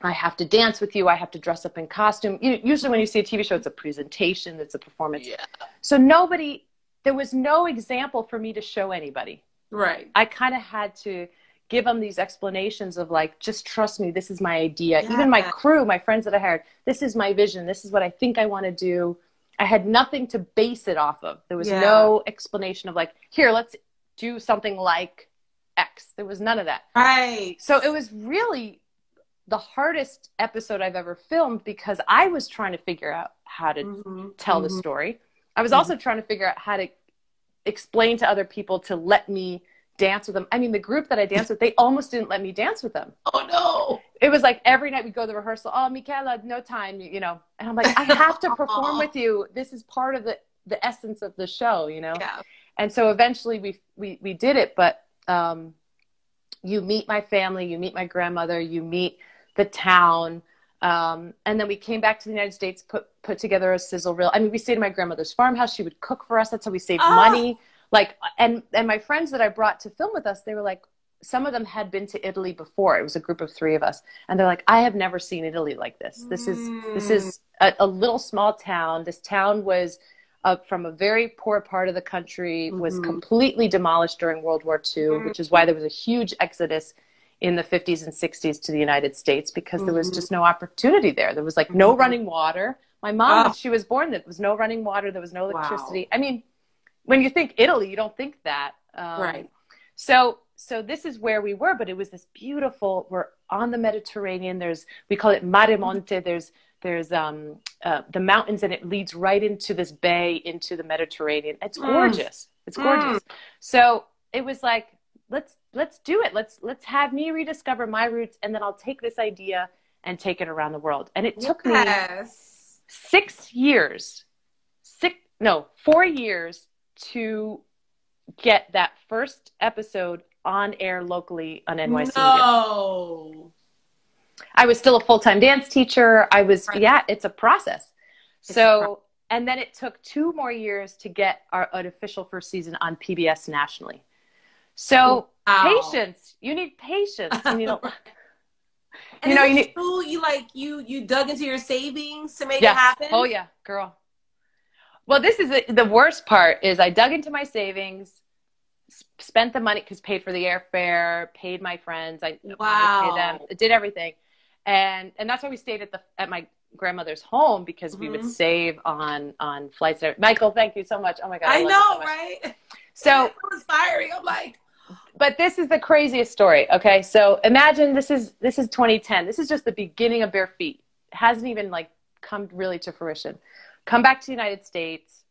[SPEAKER 2] I have to dance with you. I have to dress up in costume. You, usually, when you see a TV show, it's a presentation, it's a performance.
[SPEAKER 1] Yeah.
[SPEAKER 2] So nobody, there was no example for me to show anybody.
[SPEAKER 1] Right.
[SPEAKER 2] I kind of had to give them these explanations of like, just trust me. This is my idea. Yeah. Even my crew, my friends that I hired. This is my vision. This is what I think I want to do. I had nothing to base it off of. There was yeah. no explanation of like, here, let's do something like X. There was none of that.
[SPEAKER 1] Right.
[SPEAKER 2] So it was really the hardest episode I've ever filmed because I was trying to figure out how to mm-hmm. tell mm-hmm. the story. I was mm-hmm. also trying to figure out how to explain to other people to let me dance with them. I mean, the group that I danced with, they almost didn't let me dance with them.
[SPEAKER 1] Oh no.
[SPEAKER 2] It was like every night we go to the rehearsal. Oh, Mickela, no time, you know. And I'm like, I have to perform with you. This is part of the the essence of the show, you know.
[SPEAKER 1] Yeah.
[SPEAKER 2] And so eventually we we we did it, but um you meet my family, you meet my grandmother, you meet the town. Um, and then we came back to the United States, put put together a sizzle reel. I mean, we stayed in my grandmother's farmhouse. She would cook for us. That's how we saved oh. money like and and my friends that i brought to film with us they were like some of them had been to italy before it was a group of three of us and they're like i have never seen italy like this this is this is a, a little small town this town was uh, from a very poor part of the country mm-hmm. was completely demolished during world war ii mm-hmm. which is why there was a huge exodus in the 50s and 60s to the united states because mm-hmm. there was mm-hmm. just no opportunity there there was like no mm-hmm. running water my mom oh. she was born there was no running water there was no electricity wow. i mean when you think Italy, you don't think that.
[SPEAKER 1] Um, right.
[SPEAKER 2] So, so this is where we were, but it was this beautiful. We're on the Mediterranean. There's we call it Mare Monte. There's there's um, uh, the mountains, and it leads right into this bay into the Mediterranean. It's mm. gorgeous. Mm. It's gorgeous. Mm. So it was like let's let's do it. Let's let's have me rediscover my roots, and then I'll take this idea and take it around the world. And it took yes. me six years, six no four years to get that first episode on air locally on NYC.
[SPEAKER 1] No.
[SPEAKER 2] I was still a full time dance teacher. I was, right. yeah, it's a process. It's so, a pro- and then it took two more years to get our an official first season on PBS nationally. So, wow. patience. You need patience. You need a,
[SPEAKER 1] you know, you need, you like you you dug into your savings to make it happen.
[SPEAKER 2] Oh yeah, girl. Well, this is a, the worst part is I dug into my savings, spent the money because paid for the airfare, paid my friends, I
[SPEAKER 1] wow.
[SPEAKER 2] paid them, did everything, and and that's why we stayed at the at my grandmother's home because mm-hmm. we would mm-hmm. save on on flights. Michael, thank you so much. Oh my god,
[SPEAKER 1] I, I know, so right?
[SPEAKER 2] So
[SPEAKER 1] inspiring. I'm like,
[SPEAKER 2] but this is the craziest story. Okay, so imagine this is this is 2010. This is just the beginning of bare feet. It hasn't even like come really to fruition come back to the United States.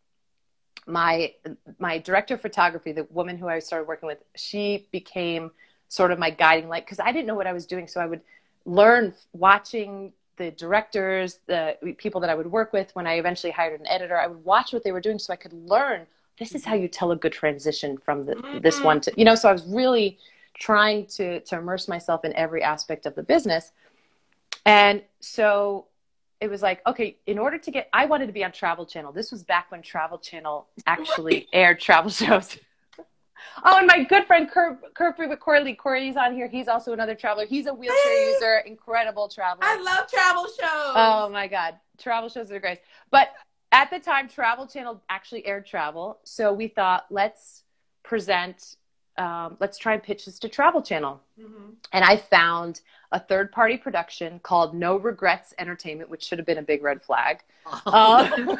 [SPEAKER 2] My my director of photography, the woman who I started working with, she became sort of my guiding light because I didn't know what I was doing. So I would learn watching the directors, the people that I would work with. When I eventually hired an editor, I would watch what they were doing so I could learn this is how you tell a good transition from the, mm-hmm. this one to, you know, so I was really trying to, to immerse myself in every aspect of the business. And so it was like, okay, in order to get, I wanted to be on Travel Channel. This was back when Travel Channel actually aired travel shows. oh, and my good friend Kurt, Kurt with Corey Corey's on here. He's also another traveler. He's a wheelchair user, incredible traveler.
[SPEAKER 1] I love travel shows.
[SPEAKER 2] Oh my God. Travel shows are great. But at the time, Travel Channel actually aired travel. So we thought, let's present, um, let's try and pitch this to Travel Channel. Mm-hmm. And I found a third party production called No Regrets Entertainment, which should have been a big red flag. Oh. Um,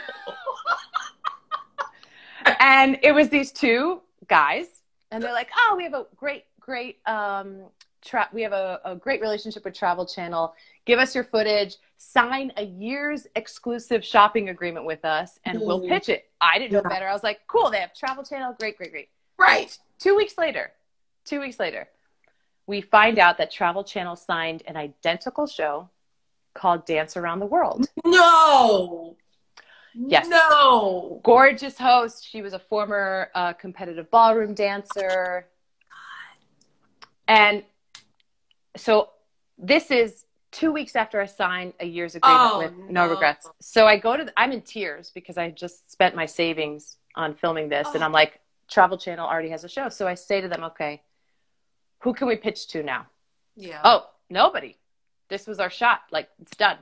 [SPEAKER 2] and it was these two guys, and they're like, "Oh, we have a great, great, um, tra- we have a, a great relationship with Travel Channel. Give us your footage, sign a year's exclusive shopping agreement with us, and mm. we'll pitch it." I didn't know better. I was like, "Cool, they have Travel Channel. Great, great, great."
[SPEAKER 1] Right.
[SPEAKER 2] Two weeks later, two weeks later, we find out that Travel Channel signed an identical show called Dance Around the World.
[SPEAKER 1] No.
[SPEAKER 2] Yes.
[SPEAKER 1] No.
[SPEAKER 2] Gorgeous host. She was a former uh, competitive ballroom dancer. God. And so this is two weeks after I signed a year's agreement oh, with no. no. Regrets. So I go to, the, I'm in tears because I just spent my savings on filming this. Oh. And I'm like, Travel Channel already has a show. So I say to them, okay, who can we pitch to now?
[SPEAKER 1] Yeah.
[SPEAKER 2] Oh, nobody. This was our shot. Like, it's done.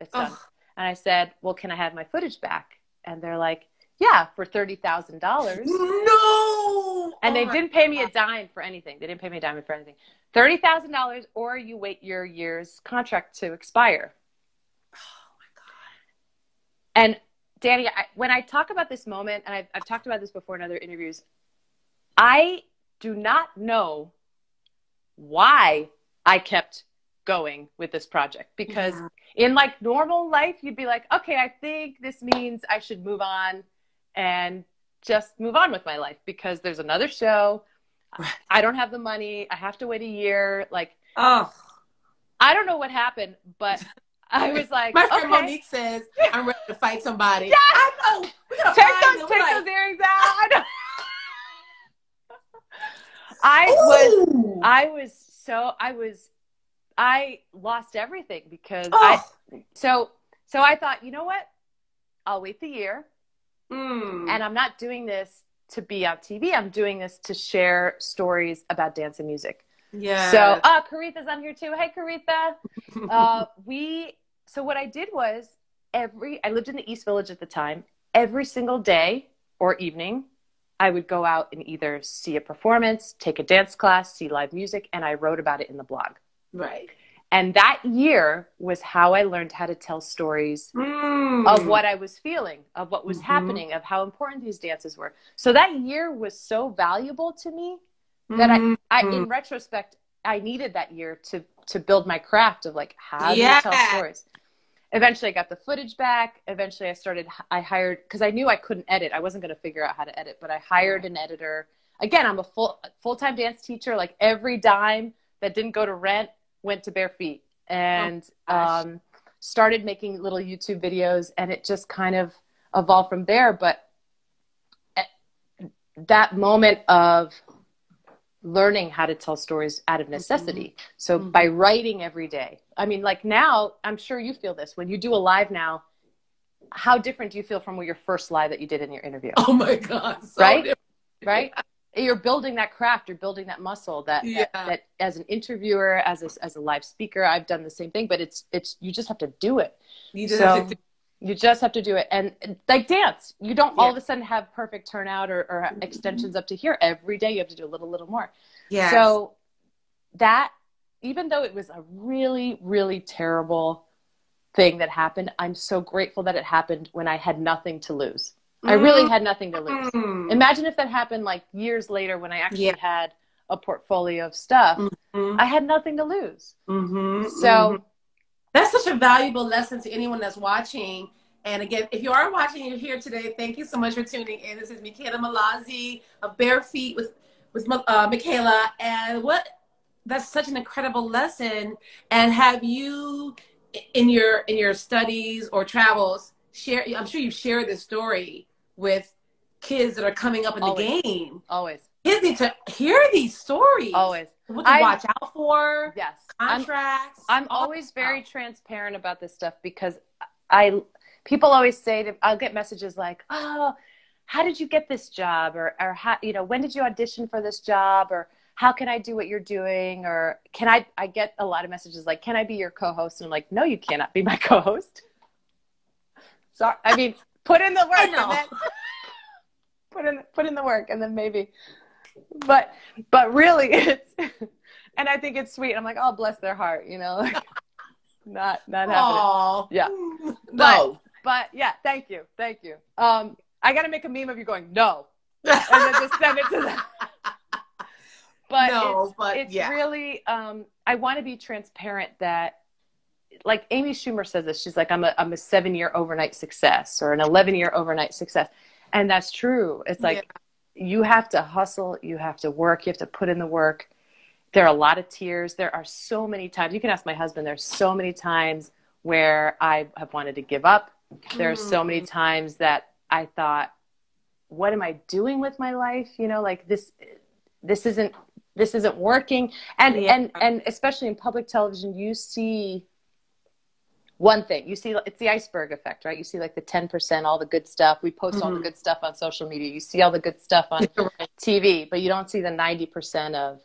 [SPEAKER 2] It's done. And I said, well, can I have my footage back? And they're like, yeah, for thirty thousand dollars.
[SPEAKER 1] No.
[SPEAKER 2] And oh they didn't pay me a dime for anything. They didn't pay me a dime for anything. Thirty thousand dollars, or you wait your year's contract to expire.
[SPEAKER 1] Oh my god.
[SPEAKER 2] And Danni, I, when I talk about this moment, and I've, I've talked about this before in other interviews, I do not know why I kept going with this project because yeah. in like normal life you'd be like okay i think this means i should move on and just move on with my life because there's another show. I don't have the money. I have to wait a year. Like
[SPEAKER 1] oh
[SPEAKER 2] i don't know what happened but i was like
[SPEAKER 1] my friend okay. monique says i'm ready to fight somebody.
[SPEAKER 2] Yes! i know. Take those, take those earrings out. I was I was so I was I lost everything because oh. I so so I thought, you know what? I'll wait the year.
[SPEAKER 1] Mm.
[SPEAKER 2] And I'm not doing this to be on TV. I'm doing this to share stories about dance and music.
[SPEAKER 1] Yeah.
[SPEAKER 2] So, uh, Karitha's on here too. Hey, Karitha. uh, we, so what I did was every, I lived in the East Village at the time. Every single day or evening, I would go out and either see a performance, take a dance class, see live music, and I wrote about it in the blog.
[SPEAKER 1] Right.
[SPEAKER 2] And that year was how I learned how to tell stories
[SPEAKER 1] mm.
[SPEAKER 2] of what I was feeling, of what was mm-hmm. happening, of how important these dances were. So that year was so valuable to me that mm-hmm. I, I, in mm-hmm. retrospect, I needed that year to to build my craft of like how yeah. to tell stories eventually I got the footage back. Eventually I started, I hired, because I knew I couldn't edit. I wasn't going to figure out how to edit, but I hired an editor. Again, I'm a full, full-time dance teacher. Like every dime that didn't go to rent went to bare feet and oh, um, started making little YouTube videos and it just kind of evolved from there. But eh, that moment of learning how to tell stories out of necessity. Mm-hmm. So mm-hmm. by writing every day. I mean, like now, I'm sure you feel this when you do a live now. How different do you feel from your first live that you did in your interview?
[SPEAKER 1] Oh my God.
[SPEAKER 2] So right? Different. Right? You're building that craft, you're building that muscle that, yeah. that, that, as an interviewer, as a, as a live speaker, I've done the same thing, but it's, it's, you just have to do it.
[SPEAKER 1] You just so, have to
[SPEAKER 2] you just have to do it. And like dance. You don't yeah. all of a sudden have perfect turnout or, or extensions up to here. Every day you have to do a little little more.
[SPEAKER 1] Yeah
[SPEAKER 2] so that even though it was a really really terrible thing that happened i'm so grateful that it happened when i had nothing to lose mm. i really had nothing to lose mm. imagine if that happened like years later when i actually yeah. had a portfolio of stuff mm-hmm. i had nothing to lose
[SPEAKER 1] mm-hmm.
[SPEAKER 2] so mm-hmm
[SPEAKER 1] that's such a valuable lesson to anyone that's watching. And again, if you are watching, you're here today. Thank you so much for tuning in. This is Mickela Mallozzi of Bare Feet with with uh, Mickela. And what that's such an incredible lesson. And have you in your in your studies or travels share? I'm sure you've shared this story with kids that are coming up in
[SPEAKER 2] Always.
[SPEAKER 1] the game.
[SPEAKER 2] Always.
[SPEAKER 1] Kids need to hear these stories.
[SPEAKER 2] Always.
[SPEAKER 1] What to
[SPEAKER 2] I'm-
[SPEAKER 1] watch out for,
[SPEAKER 2] Yes. I'm,
[SPEAKER 1] contracts.
[SPEAKER 2] I'm always very transparent about this stuff because I people always say that I'll get messages like, "Oh, how did you get this job?" or or how, you know, when did you audition for this job or how can I do what you're doing or can I I get a lot of messages like, "Can I be your co-host?" and I'm like, "No, you cannot be my co-host." Sorry. I mean, put in the work then put in put in the work and then maybe but but really it's and I think it's sweet. I'm like, oh bless their heart, you know, like not not happening.
[SPEAKER 1] Aw.
[SPEAKER 2] Yeah.
[SPEAKER 1] No.
[SPEAKER 2] But yeah, thank you, thank you. Um, I got to make a meme of you going no, and then just send it to them. But
[SPEAKER 1] No,
[SPEAKER 2] it's,
[SPEAKER 1] but
[SPEAKER 2] it's
[SPEAKER 1] yeah.
[SPEAKER 2] really um, I want to be transparent that like Amy Schumer says this. She's like, I'm a I'm a seven year overnight success or an eleven year overnight success, and that's true. It's like you have to hustle, you have to work, you have to put in the work. There are a lot of tears. There are so many times. You can ask my husband. There's so many times where I have wanted to give up. There are so many mm-hmm. times that I thought, "What am I doing with my life?" You know, like this. This isn't. This isn't working. And
[SPEAKER 1] Yeah.
[SPEAKER 2] and and especially in public television, you see one thing. You see, it's the iceberg effect, right? You see like the ten percent, all the good stuff. We post all the
[SPEAKER 1] Mhm.
[SPEAKER 2] good stuff on social media. You see all the good stuff on TV, but you don't see the 90% of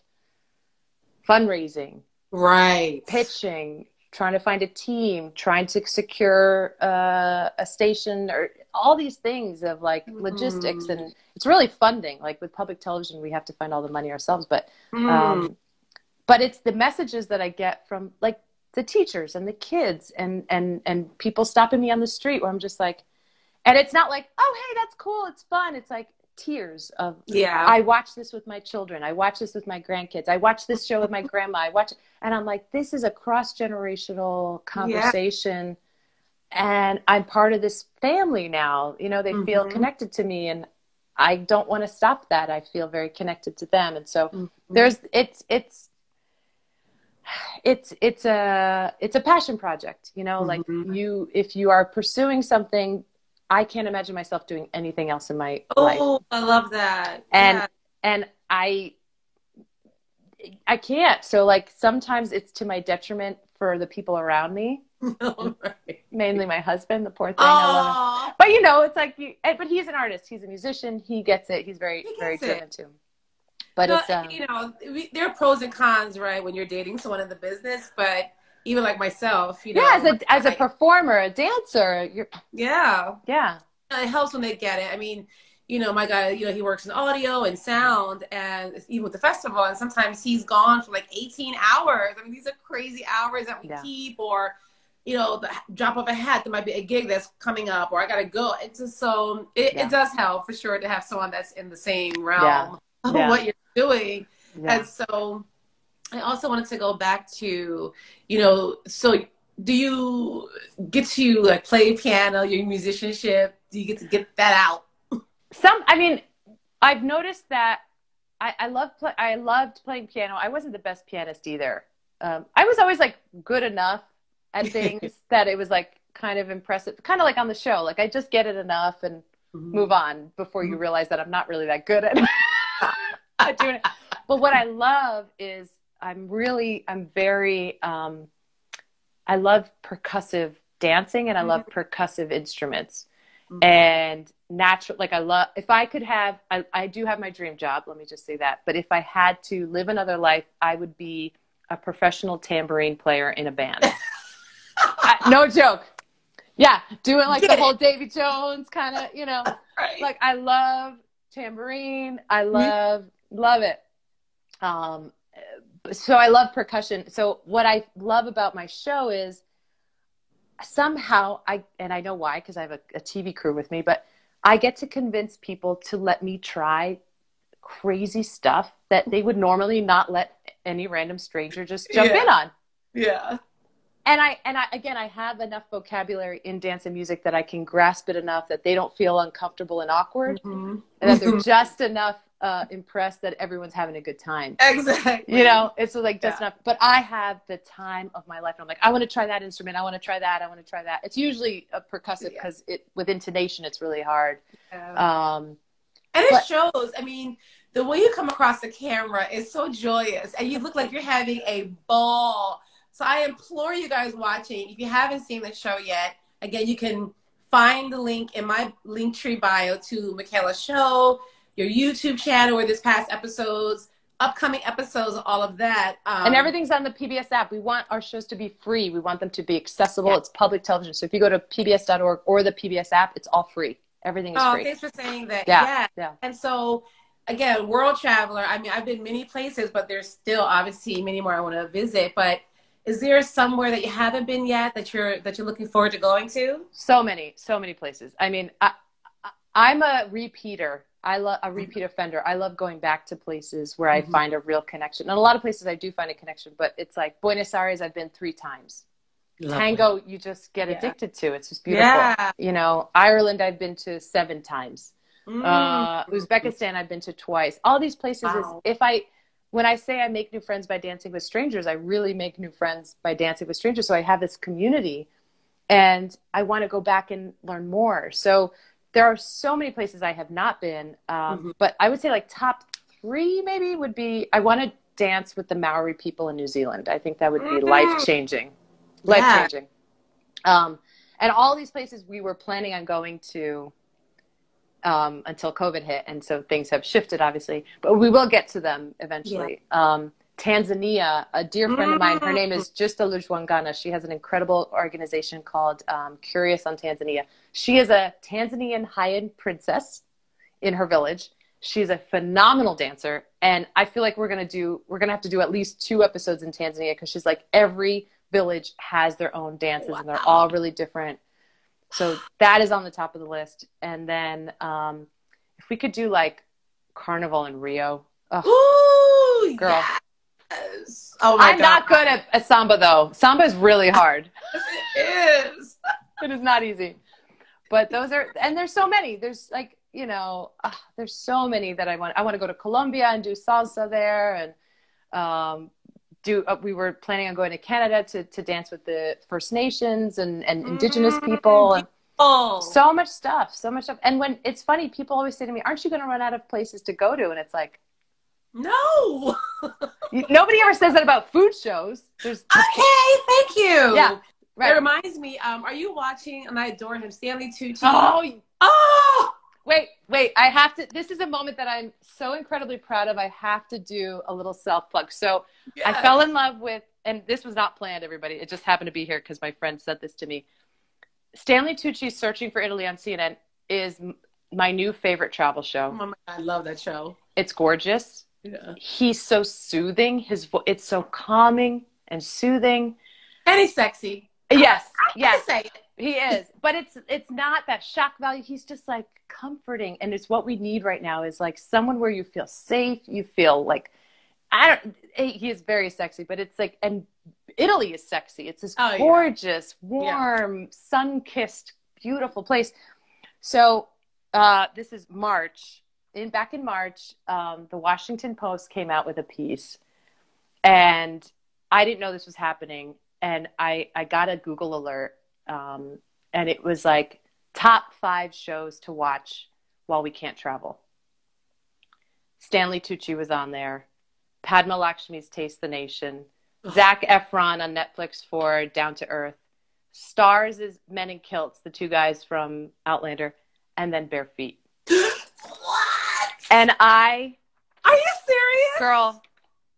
[SPEAKER 2] fundraising,
[SPEAKER 1] right.
[SPEAKER 2] pitching, trying to find a team, trying to secure uh, a station, or all these things of like logistics.
[SPEAKER 1] Mm.
[SPEAKER 2] And it's really funding. Like with public television, we have to find all the money ourselves. But
[SPEAKER 1] Mm.
[SPEAKER 2] um, but it's the messages that I get from like the teachers and the kids and and and people stopping me on the street where I'm just like, and it's not like, oh hey, that's cool, it's fun. It's like tears of
[SPEAKER 1] yeah.
[SPEAKER 2] I watch this with my children. I watch this with my grandkids. I watch this show with my grandma. I watch, and I'm like, this is a cross generational conversation, and I'm part of this family now. You know, they feel
[SPEAKER 1] Mhm.
[SPEAKER 2] connected to me, and I don't want to stop that. I feel very connected to them, and so
[SPEAKER 1] Mhm.
[SPEAKER 2] there's it's it's it's it's a it's a passion project. You know, like
[SPEAKER 1] Mhm.
[SPEAKER 2] you if you are pursuing something. I can't imagine myself doing anything else in my life
[SPEAKER 1] Oh, I love that.
[SPEAKER 2] and and i i can't so like sometimes it's to my detriment for the people around me
[SPEAKER 1] yeah. right.
[SPEAKER 2] mainly my husband the poor thing i love but you know it's like you but he's an artist he's a musician he gets it he's very
[SPEAKER 1] He
[SPEAKER 2] very driven too but it's um,
[SPEAKER 1] you know, we, there are pros and cons, right, when you're dating someone in the business. But even like myself, you know,
[SPEAKER 2] yeah as a as a
[SPEAKER 1] I-
[SPEAKER 2] performer a dancer you're
[SPEAKER 1] yeah,
[SPEAKER 2] yeah
[SPEAKER 1] it helps when they get it. I mean, you know, my guy, you know, he works in audio and sound, and even with the festival, and sometimes he's gone for like 18 hours. I mean, these are crazy hours that we
[SPEAKER 2] Yeah.
[SPEAKER 1] keep, or you know, the drop of a hat. There might be a gig that's coming up, or I gotta go. It's just so it,
[SPEAKER 2] Yeah.
[SPEAKER 1] it does help for sure to have someone that's in the same realm
[SPEAKER 2] Yeah.
[SPEAKER 1] of what you're doing.
[SPEAKER 2] yeah
[SPEAKER 1] And so I also wanted to go back to, you know, so do you get to like play piano, your musicianship? Do you get to get that out?
[SPEAKER 2] some i mean i've noticed that i i love play, i loved playing piano i wasn't the best pianist either um, i was always like good enough at things that it was like kind of impressive kind of like on the show like i just get it enough and move on before you realize that i'm not really that good at, at doing it. But what i love is i'm really i'm very um i love percussive dancing and i love percussive instruments.
[SPEAKER 1] Mhm.
[SPEAKER 2] and natural like i love if i could have I, I do have my dream job let me just say that. But if i had to live another life i would be a professional tambourine player in a band. I, no joke. Yeah doing like
[SPEAKER 1] Get
[SPEAKER 2] the
[SPEAKER 1] it.
[SPEAKER 2] whole davy jones kind of you know.
[SPEAKER 1] Right.
[SPEAKER 2] like i love tambourine. I love love it um so i love percussion so what i love about my show is somehow i and i know why because i have a, a tv crew with me but i get to convince people to let me try crazy stuff that they would normally not let any random stranger just jump
[SPEAKER 1] Yeah.
[SPEAKER 2] in on
[SPEAKER 1] yeah.
[SPEAKER 2] And I and I again I have enough vocabulary in dance and music that I can grasp it enough that they don't feel uncomfortable and awkward,
[SPEAKER 1] Mhm.
[SPEAKER 2] and that they're just enough uh, impressed that everyone's having a good time.
[SPEAKER 1] Exactly.
[SPEAKER 2] You know, it's like just
[SPEAKER 1] Yeah.
[SPEAKER 2] enough. But I have the time of my life, and I'm like, I want to try that instrument. I want to try that. I want to try that. It's usually a percussive
[SPEAKER 1] Yeah.
[SPEAKER 2] because it with intonation, it's really hard.
[SPEAKER 1] Yeah.
[SPEAKER 2] Um,
[SPEAKER 1] And it but, shows. I mean, the way you come across the camera is so joyous, and you look like you're having a ball. So I implore you guys watching, if you haven't seen the show yet, again, you can find the link in my link tree bio to Mickela's show, your YouTube channel, where this past episodes, upcoming episodes, all of that.
[SPEAKER 2] Um, and everything's on the PBS app. We want our shows to be free. We want them to be accessible. Yeah. It's public television. So if you go to pbs.org or the PBS app, it's all free. Everything is
[SPEAKER 1] oh,
[SPEAKER 2] free.
[SPEAKER 1] Thanks for saying that. Yeah. yeah. yeah. And so again, world traveler. I mean, I've been many places, but there's still obviously many more I want to visit. But is there somewhere that you haven't been yet that you're that you're looking forward to going to?
[SPEAKER 2] So many, so many places. I mean, I, I'm a repeater. I love a repeat offender. I love going back to places where I mm-hmm. find a real connection. And a lot of places I do find a connection, but it's like Buenos Aires. I've been three times. Love Tango, you just get yeah. addicted to. It's just beautiful. Yeah. You know, Ireland, I've been to seven times. Mm. Uh, Uzbekistan, I've been to twice. All these places wow. is if I when I say I make new friends by dancing with strangers, I really make new friends by dancing with strangers. So I have this community and I want to go back and learn more. So there are so many places I have not been. Um, mm-hmm. But I would say like top three maybe would be I want to dance with the Maori people in New Zealand. I think that would be mm-hmm. life changing. Life changing. Yeah. Um, and all these places we were planning on going to um, until COVID hit, and so things have shifted, obviously. But we will get to them eventually. Yeah. Um, Tanzania, a dear friend of mine, her name is Justa Lujwangana. She has an incredible organization called um, Curious on Tanzania. She is a Tanzanian high-end princess in her village. She's a phenomenal dancer, and I feel like we're gonna do we're gonna have to do at least two episodes in Tanzania because she's like every village has their own dances wow. and they're all really different so that is on the top of the list. And then um, if we could do like Carnival in Rio.
[SPEAKER 1] Oh, Ooh, girl. Yes.
[SPEAKER 2] Oh my I'm God. not good at, at samba though. Samba is really hard.
[SPEAKER 1] it is.
[SPEAKER 2] it is not easy. But those are, and there's so many. There's like, you know, uh, there's so many that I want. I want to go to Colombia and do salsa there, and um, do uh, we were planning on going to Canada to to dance with the First Nations and and indigenous mm-hmm. people and oh. so much stuff so much stuff and when it's funny people always say to me aren't you going to run out of places to go to and it's like
[SPEAKER 1] no
[SPEAKER 2] nobody ever says that about food shows
[SPEAKER 1] there's okay thank you
[SPEAKER 2] yeah
[SPEAKER 1] right. it reminds me um are you watching and I adore him Stanley Tucci
[SPEAKER 2] oh
[SPEAKER 1] oh
[SPEAKER 2] Wait, wait. I have to. This is a moment that I'm so incredibly proud of. I have to do a little self plug. So yes. I fell in love with, and this was not planned, everybody. It just happened to be here because my friend said this to me. Stanley Tucci's Searching for Italy on CNN is my new favorite travel show.
[SPEAKER 1] Oh my God, I love that show.
[SPEAKER 2] It's gorgeous. Yeah. He's so soothing. His vo- it's so calming and soothing.
[SPEAKER 1] And he's sexy.
[SPEAKER 2] Yes. I, I
[SPEAKER 1] yes. say it.
[SPEAKER 2] He is, but it's it's not that shock value. He's just like comforting, and it's what we need right now. Is like someone where you feel safe, you feel like I don't. He is very sexy, but it's like, and Italy is sexy. It's this oh, gorgeous, yeah. warm, yeah. sun-kissed, beautiful place. So uh, this is March. In back in March, um, the Washington Post came out with a piece, and I didn't know this was happening, and I I got a Google alert um, and it was like top five shows to watch while we can't travel. Stanley Tucci was on there. Padma Lakshmi's Taste the Nation. Zac Efron on Netflix for Down to Earth. Starz is Men in Kilts, the two guys from Outlander, and then Bare Feet.
[SPEAKER 1] what?
[SPEAKER 2] And I.
[SPEAKER 1] Are you serious?
[SPEAKER 2] Girl,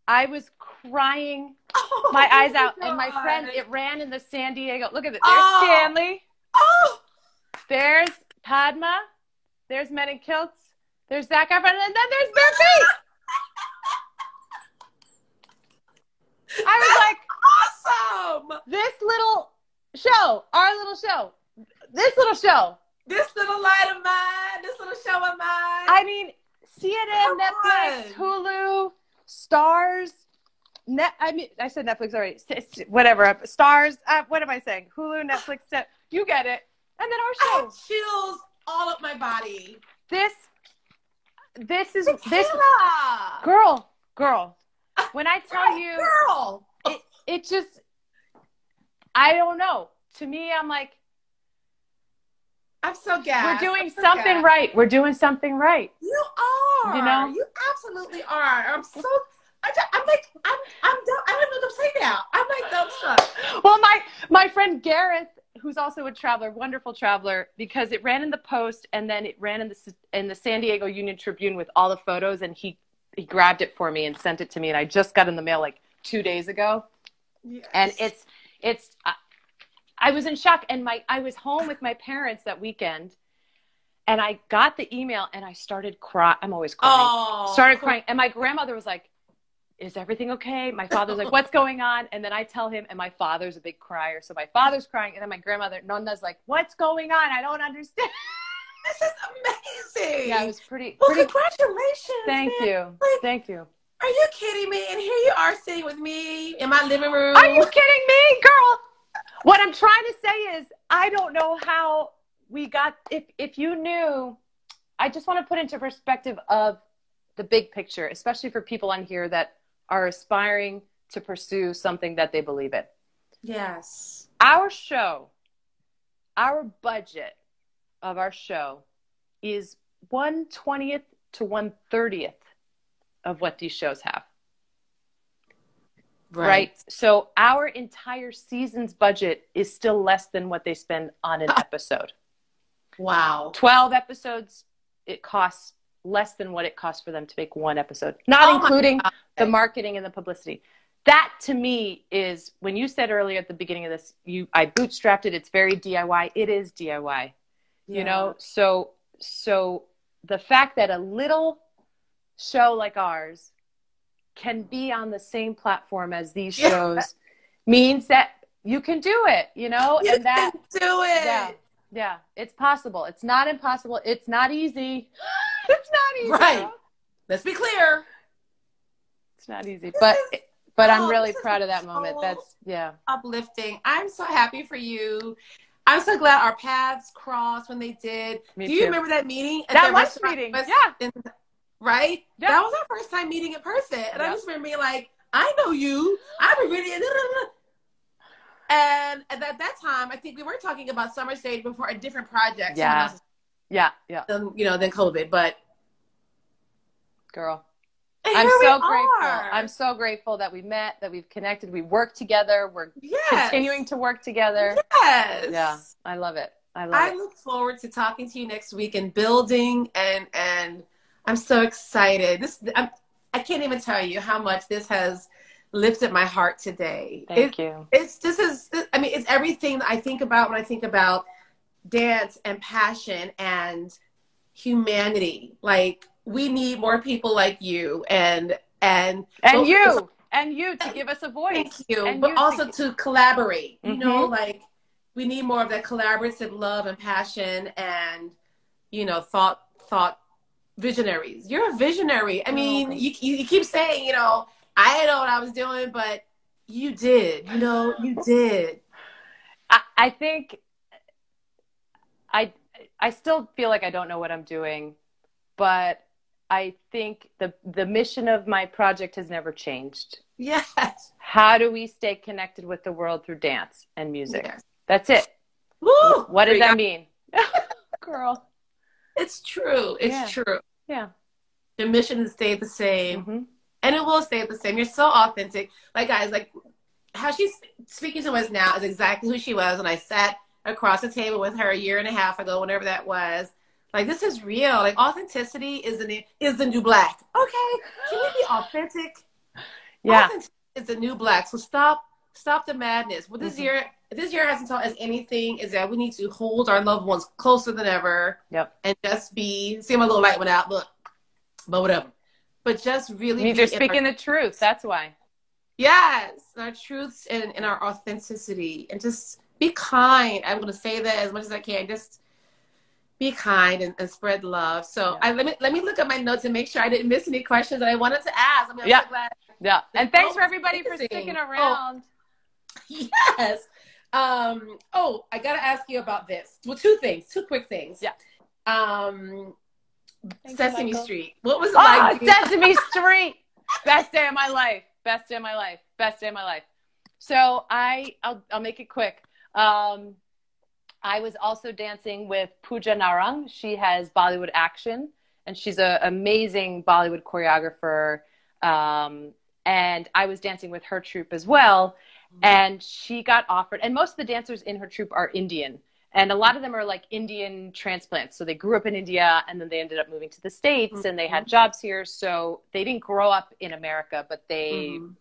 [SPEAKER 2] I was crying oh, my eyes out. God. And my friend, it ran in the San Diego. Look at it. There's oh. Stanley.
[SPEAKER 1] Oh.
[SPEAKER 2] There's Padma. There's Men in Kilts. There's Zac Efron. And then there's Bare Feet. I was
[SPEAKER 1] That's like, awesome.
[SPEAKER 2] This little show, our little show, this little show.
[SPEAKER 1] This little light of mine, this little show of mine.
[SPEAKER 2] I mean, CNN, Netflix. Hulu, Starz, Net, I mean, I said Netflix already. Whatever. Starz. Uh, what am I saying? Hulu, Netflix. You get it. And then our show.
[SPEAKER 1] chills all up my body.
[SPEAKER 2] This. This is Tequila. this girl, girl. When I tell you,
[SPEAKER 1] girl,
[SPEAKER 2] it, it just. I don't know. To me, I'm like,
[SPEAKER 1] I'm so gassed.
[SPEAKER 2] We're doing
[SPEAKER 1] so
[SPEAKER 2] something
[SPEAKER 1] gassed.
[SPEAKER 2] right. We're doing something right.
[SPEAKER 1] You are.
[SPEAKER 2] You know?
[SPEAKER 1] You absolutely are. I'm so. I I'm like I'm I'm dumb. I don't know what to say now. I'm like dumbstruck.
[SPEAKER 2] Well, my my friend Gareth, who's also a traveler, wonderful traveler, because it ran in the Post and then it ran in the in the San Diego Union Tribune with all the photos, and he he grabbed it for me and sent it to me, and I just got in the mail like two days ago,
[SPEAKER 1] Yes.
[SPEAKER 2] and it's it's. I, I was in shock, and my I was home with my parents that weekend, and I got the email, and I started crying. I'm always crying.
[SPEAKER 1] oh
[SPEAKER 2] started crying, and my grandmother was like, "Is everything okay?" My father's like, "What's going on?" And then I tell him, and my father's a big crier, so my father's crying, and then my grandmother Nonda's like, "What's going on? I don't understand."
[SPEAKER 1] This is amazing.
[SPEAKER 2] Yeah, it was pretty.
[SPEAKER 1] well,
[SPEAKER 2] pretty
[SPEAKER 1] congratulations.
[SPEAKER 2] thank
[SPEAKER 1] man.
[SPEAKER 2] you,
[SPEAKER 1] Like-
[SPEAKER 2] thank you.
[SPEAKER 1] Are you kidding me? And here you are sitting with me in my living room.
[SPEAKER 2] Are you kidding me, girl? What I'm trying to say is, I don't know how we got. If if you knew, I just want to put into perspective of the big picture, especially for people on here that are aspiring to pursue something that they believe in.
[SPEAKER 1] Yes.
[SPEAKER 2] Our show, our budget of our show is one twentieth to one thirtieth of what these shows have right. So our entire season's budget is still less than what they spend on an episode.
[SPEAKER 1] Wow.
[SPEAKER 2] 12 episodes, it costs less than what it costs for them to make one episode, not
[SPEAKER 1] Oh
[SPEAKER 2] including. The marketing and the publicity. That to me is when you said earlier at the beginning of this, you I bootstrapped it. It's very DIY. It is DIY. You know, so so the fact that a little show like ours can be on the same platform as these
[SPEAKER 1] Yeah.
[SPEAKER 2] shows means that you can do it, you know,
[SPEAKER 1] You
[SPEAKER 2] and that
[SPEAKER 1] can do it.
[SPEAKER 2] yeah, yeah, it's possible. It's not impossible. It's not easy. it's not easy.
[SPEAKER 1] Right. Let's be clear.
[SPEAKER 2] It's not easy, but but
[SPEAKER 1] oh,
[SPEAKER 2] I'm really proud of that moment. That's yeah.
[SPEAKER 1] Uplifting. I'm so happy for you. I'm so glad our paths crossed when they did.
[SPEAKER 2] Me
[SPEAKER 1] do you
[SPEAKER 2] too.
[SPEAKER 1] remember that meeting? at
[SPEAKER 2] That lunch meeting, yeah.
[SPEAKER 1] in- right?
[SPEAKER 2] Yeah.
[SPEAKER 1] That was our first time meeting in person. And I
[SPEAKER 2] Yeah.
[SPEAKER 1] just remember being like, I know you. I'm really. And at that, that time, I think we were talking about Summer Stage before a different project.
[SPEAKER 2] Yeah. Yeah, yeah,
[SPEAKER 1] Than, you know, than COVID. But
[SPEAKER 2] girl. I'm so grateful.
[SPEAKER 1] are.
[SPEAKER 2] I'm so grateful that we met, that we've connected, we work together, we're
[SPEAKER 1] yes.
[SPEAKER 2] continuing to work together.
[SPEAKER 1] Yes.
[SPEAKER 2] Yeah, I love it. I love
[SPEAKER 1] I
[SPEAKER 2] it.
[SPEAKER 1] look forward to talking to you next week and building and and I'm so excited. This I'm, I can't even tell you how much this has lifted my heart today.
[SPEAKER 2] Thank
[SPEAKER 1] It-
[SPEAKER 2] you.
[SPEAKER 1] It's this is I mean it's everything that I think about when I think about dance and passion and humanity. Like we need more people like you and and
[SPEAKER 2] And you, and you to give us a voice.
[SPEAKER 1] Thank you.
[SPEAKER 2] And
[SPEAKER 1] but
[SPEAKER 2] you
[SPEAKER 1] also to collaborate. You know,
[SPEAKER 2] Mhm.
[SPEAKER 1] like we need more of that collaborative love and passion and you know, thought thought visionaries. You're a visionary. I
[SPEAKER 2] Oh,
[SPEAKER 1] mean, you you keep saying, you know, I didn't know what I was doing, but you did. You know, you did.
[SPEAKER 2] I, I think I I still feel like I don't know what I'm doing, but I think the the mission of my project has never changed.
[SPEAKER 1] Yes.
[SPEAKER 2] How do we stay connected with the world through dance and music?
[SPEAKER 1] Yes.
[SPEAKER 2] That's it.
[SPEAKER 1] Woo!
[SPEAKER 2] What does that
[SPEAKER 1] go.
[SPEAKER 2] mean? Girl.
[SPEAKER 1] It's true. It's
[SPEAKER 2] Yeah.
[SPEAKER 1] true.
[SPEAKER 2] Yeah.
[SPEAKER 1] The mission has stayed the same.
[SPEAKER 2] hmm
[SPEAKER 1] and it will stay the same. You're so authentic. Like guys, like how she's speaking to us now is exactly who she was when I sat across the table with her a year and a half ago, whenever that was. Like this is real. Like authenticity is the new, is the new black. Okay, can we be authentic?
[SPEAKER 2] Yeah.
[SPEAKER 1] Authenticity is the new black. So stop stop the madness. What this
[SPEAKER 2] Mhm.
[SPEAKER 1] year this year hasn't taught us anything is that we need to hold our loved ones closer than ever
[SPEAKER 2] Yep.
[SPEAKER 1] and just be see my little light went out, but but whatever. But just really
[SPEAKER 2] means you're
[SPEAKER 1] in our-
[SPEAKER 2] speaking the truth. That's why.
[SPEAKER 1] Yes, our truths and, and our authenticity, and just be kind. I'm going to say that as much as I can. Just be kind and, and spread love. So
[SPEAKER 2] Yeah.
[SPEAKER 1] I let me let me look at my notes and make sure I didn't miss any questions that I wanted to ask. I mean, I'm
[SPEAKER 2] Yeah.
[SPEAKER 1] so glad.
[SPEAKER 2] Yeah. And thanks
[SPEAKER 1] Oh,
[SPEAKER 2] for everybody for
[SPEAKER 1] amazing.
[SPEAKER 2] sticking
[SPEAKER 1] Oh.
[SPEAKER 2] around.
[SPEAKER 1] Yes. Um. Oh, I got to ask you about this. Well, two things, two quick things.
[SPEAKER 2] Yeah.
[SPEAKER 1] Um.
[SPEAKER 2] Thank you,
[SPEAKER 1] Sesame
[SPEAKER 2] Mickela.
[SPEAKER 1] Street. What was it
[SPEAKER 2] Ah,
[SPEAKER 1] like?
[SPEAKER 2] Sesame Street. Best day of my life. Best day of my life. Best day of my life. So I, I'll, I'll make it quick. Um, I was also dancing with Pooja Narang. She has Bollywood Axion, and she's an amazing Bollywood choreographer. Um, and I was dancing with her troupe as well. And she got offered, and most of the dancers in her troupe are Indian. And a lot of them are like Indian transplants. So they grew up in India and then they ended up moving to the States mm-hmm. and they had jobs here. So they didn't grow up in America, but they, mm-hmm.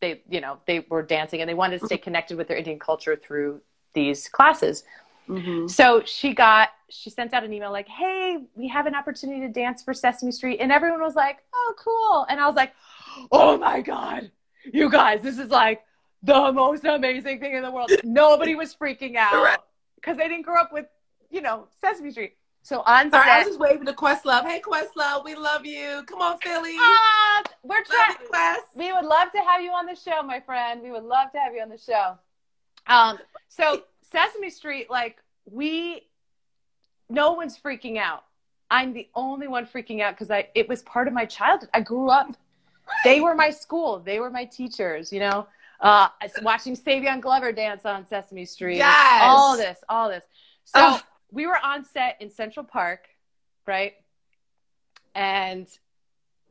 [SPEAKER 2] they, you know, they were dancing and they wanted to stay mm-hmm. connected with their Indian culture through these classes. Mm-hmm. So she got, she sent out an email like, Hey, we have an opportunity to dance for Sesame Street. And everyone was like, Oh, cool. And I was like, Oh my God, you guys, this is like the most amazing thing in the world. Nobody was freaking out because they didn't grow up with, you know, Sesame Street. So on
[SPEAKER 1] set, I was just waving to Questlove. Hey, Questlove, we love you. Come on, Philly.
[SPEAKER 2] Uh, we're trying. We would love to have you on the show, my friend. We would love to have you on the show. Um, so Sesame Street, like we, no one's freaking out. I'm the only one freaking out because I it was part of my childhood. I grew up. They were my school. They were my teachers. You know. Uh, watching Savion Glover dance on Sesame Street.
[SPEAKER 1] Yes.
[SPEAKER 2] All this, all this. So oh. we were on set in Central Park, right? And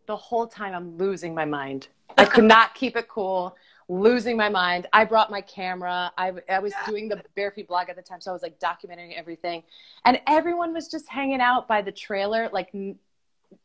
[SPEAKER 2] the whole time I'm losing my mind. I could not keep it cool, losing my mind. I brought my camera. I, I was doing the Bare Feet blog at the time, so I was like documenting everything. And everyone was just hanging out by the trailer, like,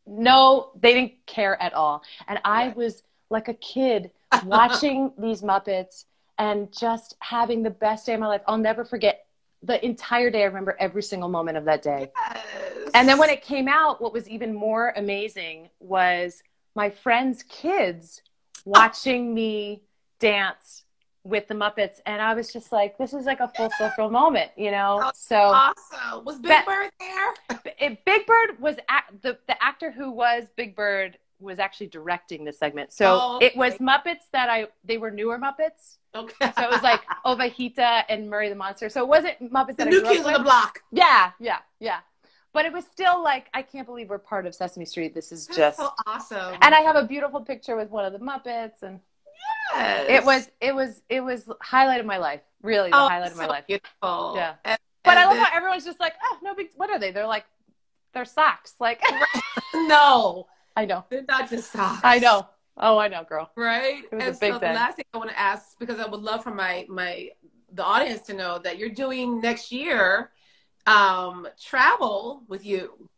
[SPEAKER 2] no, they didn't care at all. And I was like a kid watching these Muppets and just having the best day of my life. I'll never forget the entire day. I remember every single moment of that day. Yes. And then when it came out, what was even more amazing was my friends' kids watching me dance with the Muppets, and I was just like, "This is like a full circle moment," you know. So
[SPEAKER 1] awesome! Was Big Bird
[SPEAKER 2] there? Big Bird was the the actor who was Big Bird was actually directing the segment. So oh, okay. it was Muppets that I they were newer Muppets. Okay. So it was like Ovejita and Murray the Monster. So it wasn't Muppets
[SPEAKER 1] the
[SPEAKER 2] that
[SPEAKER 1] new kids on the block.
[SPEAKER 2] Yeah, yeah, yeah. But it was still like I can't believe we're part of Sesame Street. This is just
[SPEAKER 1] so awesome.
[SPEAKER 2] And I have a beautiful picture with one of the Muppets and yes. it was it was it was highlight of my life. Really the oh, highlight of my life.
[SPEAKER 1] Beautiful.
[SPEAKER 2] Yeah. And, but and I love how everyone's just like, oh no big what are they? They're like they're socks. Like
[SPEAKER 1] no.
[SPEAKER 2] I know.
[SPEAKER 1] They're not just socks.
[SPEAKER 2] I know. Oh, I know, girl.
[SPEAKER 1] Right.
[SPEAKER 2] It was and a big
[SPEAKER 1] so
[SPEAKER 2] thing.
[SPEAKER 1] the last thing I want to ask, because I would love for my my the audience to know that you're doing next year um travel with you.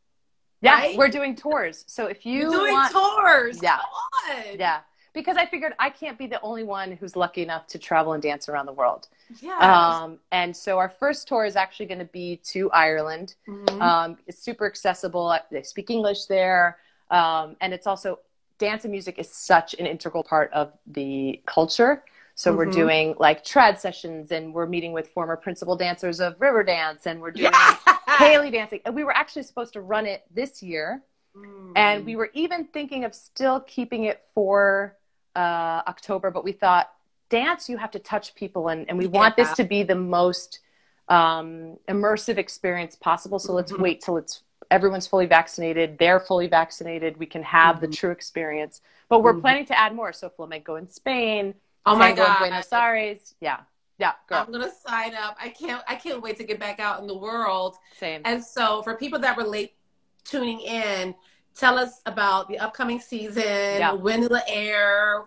[SPEAKER 2] Yeah, right? we're doing tours. So if you
[SPEAKER 1] you're doing
[SPEAKER 2] want,
[SPEAKER 1] tours,
[SPEAKER 2] yeah,
[SPEAKER 1] Come on.
[SPEAKER 2] yeah, because I figured I can't be the only one who's lucky enough to travel and dance around the world.
[SPEAKER 1] Yeah.
[SPEAKER 2] Um, and so our first tour is actually going to be to Ireland. Mm-hmm. Um, it's super accessible. They speak English there. Um, and it's also dance and music is such an integral part of the culture. So mm-hmm. we're doing like trad sessions and we're meeting with former principal dancers of Riverdance and we're doing yeah! céilí dancing. And we were actually supposed to run it this year. Mm. And we were even thinking of still keeping it for uh, October, but we thought dance, you have to touch people and, and we yeah. want this to be the most um, immersive experience possible. So let's mm-hmm. wait till it's everyone's fully vaccinated, they're fully vaccinated, we can have mm-hmm. the true experience. But we're mm-hmm. planning to add more. So flamenco in Spain,
[SPEAKER 1] oh my god,
[SPEAKER 2] Buenos Aires, yeah. Yeah, girl.
[SPEAKER 1] I'm gonna sign up. I can't. I can't wait to get back out in the world.
[SPEAKER 2] Same.
[SPEAKER 1] And so, for people that relate tuning in, tell us about the upcoming season. Yeah. When it'll air,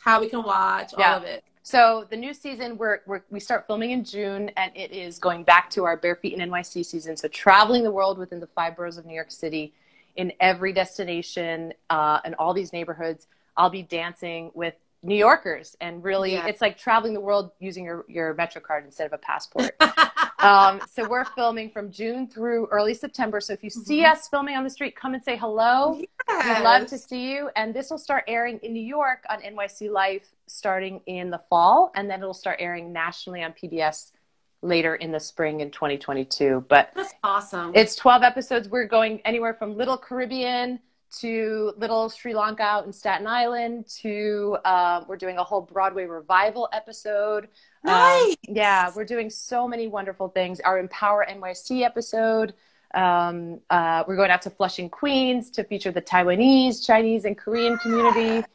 [SPEAKER 1] how we can watch, yeah. all of it.
[SPEAKER 2] So the new season, we're, we're, we start filming in June, and it is going back to our Bare Feet in NYC season. So traveling the world within the five boroughs of New York City, in every destination, uh, and all these neighborhoods. I'll be dancing with New Yorkers, and really, yeah. it's like traveling the world using your your Metro card instead of a passport. um, so we're filming from June through early September. So if you see mm-hmm. us filming on the street, come and say hello. Yes. We'd love to see you. And this will start airing in New York on NYC Life starting in the fall, and then it'll start airing nationally on PBS later in the spring in 2022. But
[SPEAKER 1] that's awesome.
[SPEAKER 2] It's 12 episodes. We're going anywhere from Little Caribbean to Little Sri Lanka out in Staten Island to uh, we're doing a whole Broadway revival episode.
[SPEAKER 1] Um, nice. Um,
[SPEAKER 2] yeah, we're doing so many wonderful things. Our Empower NYC episode. Um, uh, we're going out to Flushing, Queens to feature the Taiwanese, Chinese, and Korean community.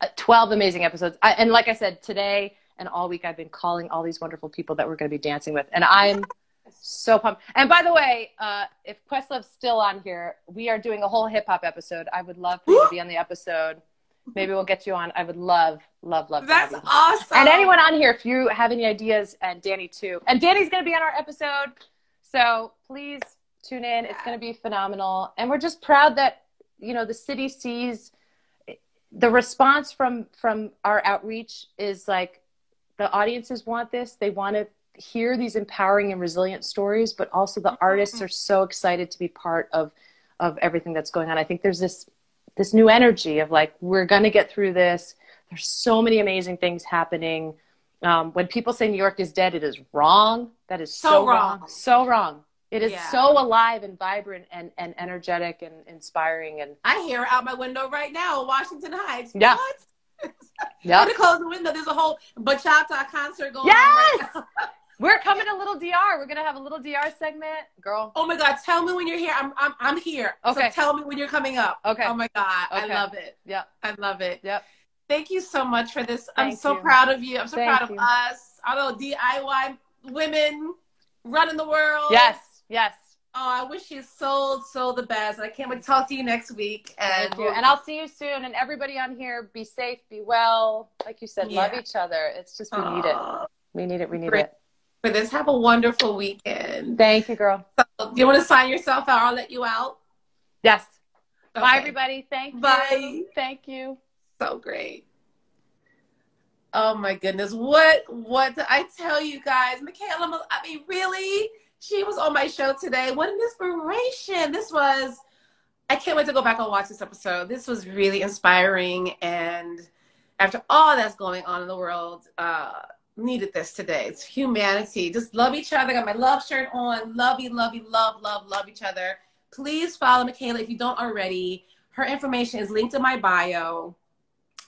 [SPEAKER 2] Uh, 12 amazing episodes. I, and like I said, today and all week I've been calling all these wonderful people that we're going to be dancing with. And I'm So pumped. And by the way, uh, if Questlove's still on here, we are doing a whole hip hop episode. I would love for you to be on the episode. Maybe we'll get you on. I would love, love, love.
[SPEAKER 1] That's awesome.
[SPEAKER 2] And anyone on here, if you have any ideas, and Danni too. And Danni's going to be on our episode. So please tune in. It's going to be phenomenal. And we're just proud that, you know, the city sees the response from from our outreach is like the audiences want this. They want to hear these empowering and resilient stories, but also the mm-hmm. artists are so excited to be part of of everything that's going on. I think there's this this new energy of like we're going to get through this. There's so many amazing things happening. Um, when people say New York is dead, it is wrong. That is so, so wrong. wrong. So wrong. It is yeah. so alive and vibrant and, and energetic and inspiring. And
[SPEAKER 1] I hear out my window right now in Washington Heights.
[SPEAKER 2] Yeah.
[SPEAKER 1] What? yeah. I'm gonna close the window. There's a whole bachata concert going
[SPEAKER 2] yes!
[SPEAKER 1] on. Right
[SPEAKER 2] We're coming to Little DR. We're gonna have a Little DR segment, girl.
[SPEAKER 1] Oh my God! Tell me when you're here. I'm I'm I'm here.
[SPEAKER 2] Okay.
[SPEAKER 1] So tell me when you're coming up.
[SPEAKER 2] Okay.
[SPEAKER 1] Oh my God! Okay. I love it.
[SPEAKER 2] Yeah.
[SPEAKER 1] I love it.
[SPEAKER 2] Yep.
[SPEAKER 1] Thank you so much for this.
[SPEAKER 2] Thank
[SPEAKER 1] I'm so
[SPEAKER 2] you.
[SPEAKER 1] proud of you. I'm so
[SPEAKER 2] Thank
[SPEAKER 1] proud
[SPEAKER 2] you.
[SPEAKER 1] of us. I know DIY women running the world.
[SPEAKER 2] Yes. Yes.
[SPEAKER 1] Oh, I wish you so so the best. I can't wait to talk to you next week. And
[SPEAKER 2] Thank you. And I'll see you soon. And everybody on here, be safe, be well. Like you said,
[SPEAKER 1] Yeah.
[SPEAKER 2] love each other. It's just we need it. We need it. We need
[SPEAKER 1] Great.
[SPEAKER 2] it.
[SPEAKER 1] For this, have a wonderful weekend.
[SPEAKER 2] Thank you, girl.
[SPEAKER 1] Do you want to sign yourself out? I'll let you out.
[SPEAKER 2] Yes. Bye, everybody. Thank you.
[SPEAKER 1] Bye.
[SPEAKER 2] Thank you.
[SPEAKER 1] So great. Oh my goodness. What what did I tell you guys? Mickela, I mean, really? She was on my show today. What an inspiration. This was I can't wait to go back and watch this episode. This was really inspiring and after all that's going on in the world, uh needed this today. It's humanity. Just love each other. Got my love shirt on. Love you, love you, love, love, love each other. Please follow Mickela if you don't already. Her information is linked in my bio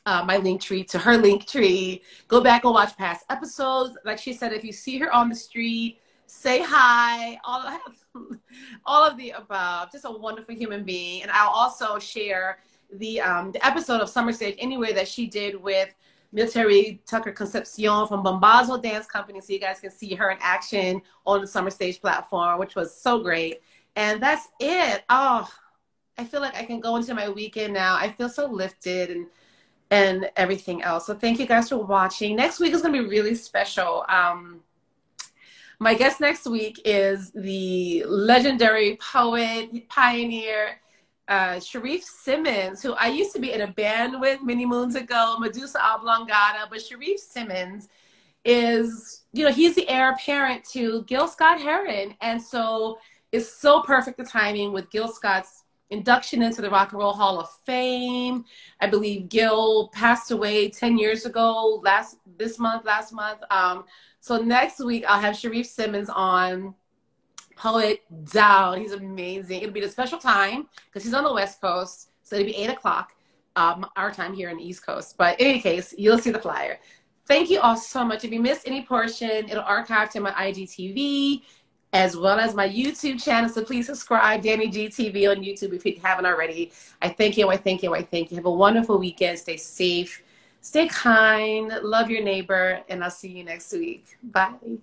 [SPEAKER 1] uh, my link tree to her link tree. Go back and watch past episodes. Like she said, if you see her on the street, say hi. All of, all of the above. Just a wonderful human being. And I'll also share the um, the episode of Summer Stage Anywhere that she did with Milteri Tucker Concepcion from Bombazo Dance Company, so you guys can see her in action on the Summer Stage platform, which was so great. And that's it. Oh, I feel like I can go into my weekend now. I feel so lifted and and everything else. So thank you guys for watching. Next week is going to be really special. Um, my guest next week is the legendary poet, pioneer, uh, Sharif Simmons, who I used to be in a band with many moons ago, Medusa Oblongata. But Sharif Simmons is, you know, he's the heir apparent to Gil Scott Heron. And so it's so perfect the timing with Gil Scott's induction into the Rock and Roll Hall of Fame. I believe Gil passed away 10 years ago, last this month, last month. Um, so next week I'll have Sharif Simmons on Poet Down. He's amazing. It'll be a special time because he's on the West Coast. So it'll be eight o'clock, um, our time here in the East Coast. But in any case, you'll see the flyer. Thank you all so much. If you missed any portion, it'll archive to my IGTV as well as my YouTube channel. So please subscribe, Danni Gee TV on YouTube if you haven't already. I thank you. I thank you. I thank you. Have a wonderful weekend. Stay safe. Stay kind. Love your neighbor. And I'll see you next week. Bye.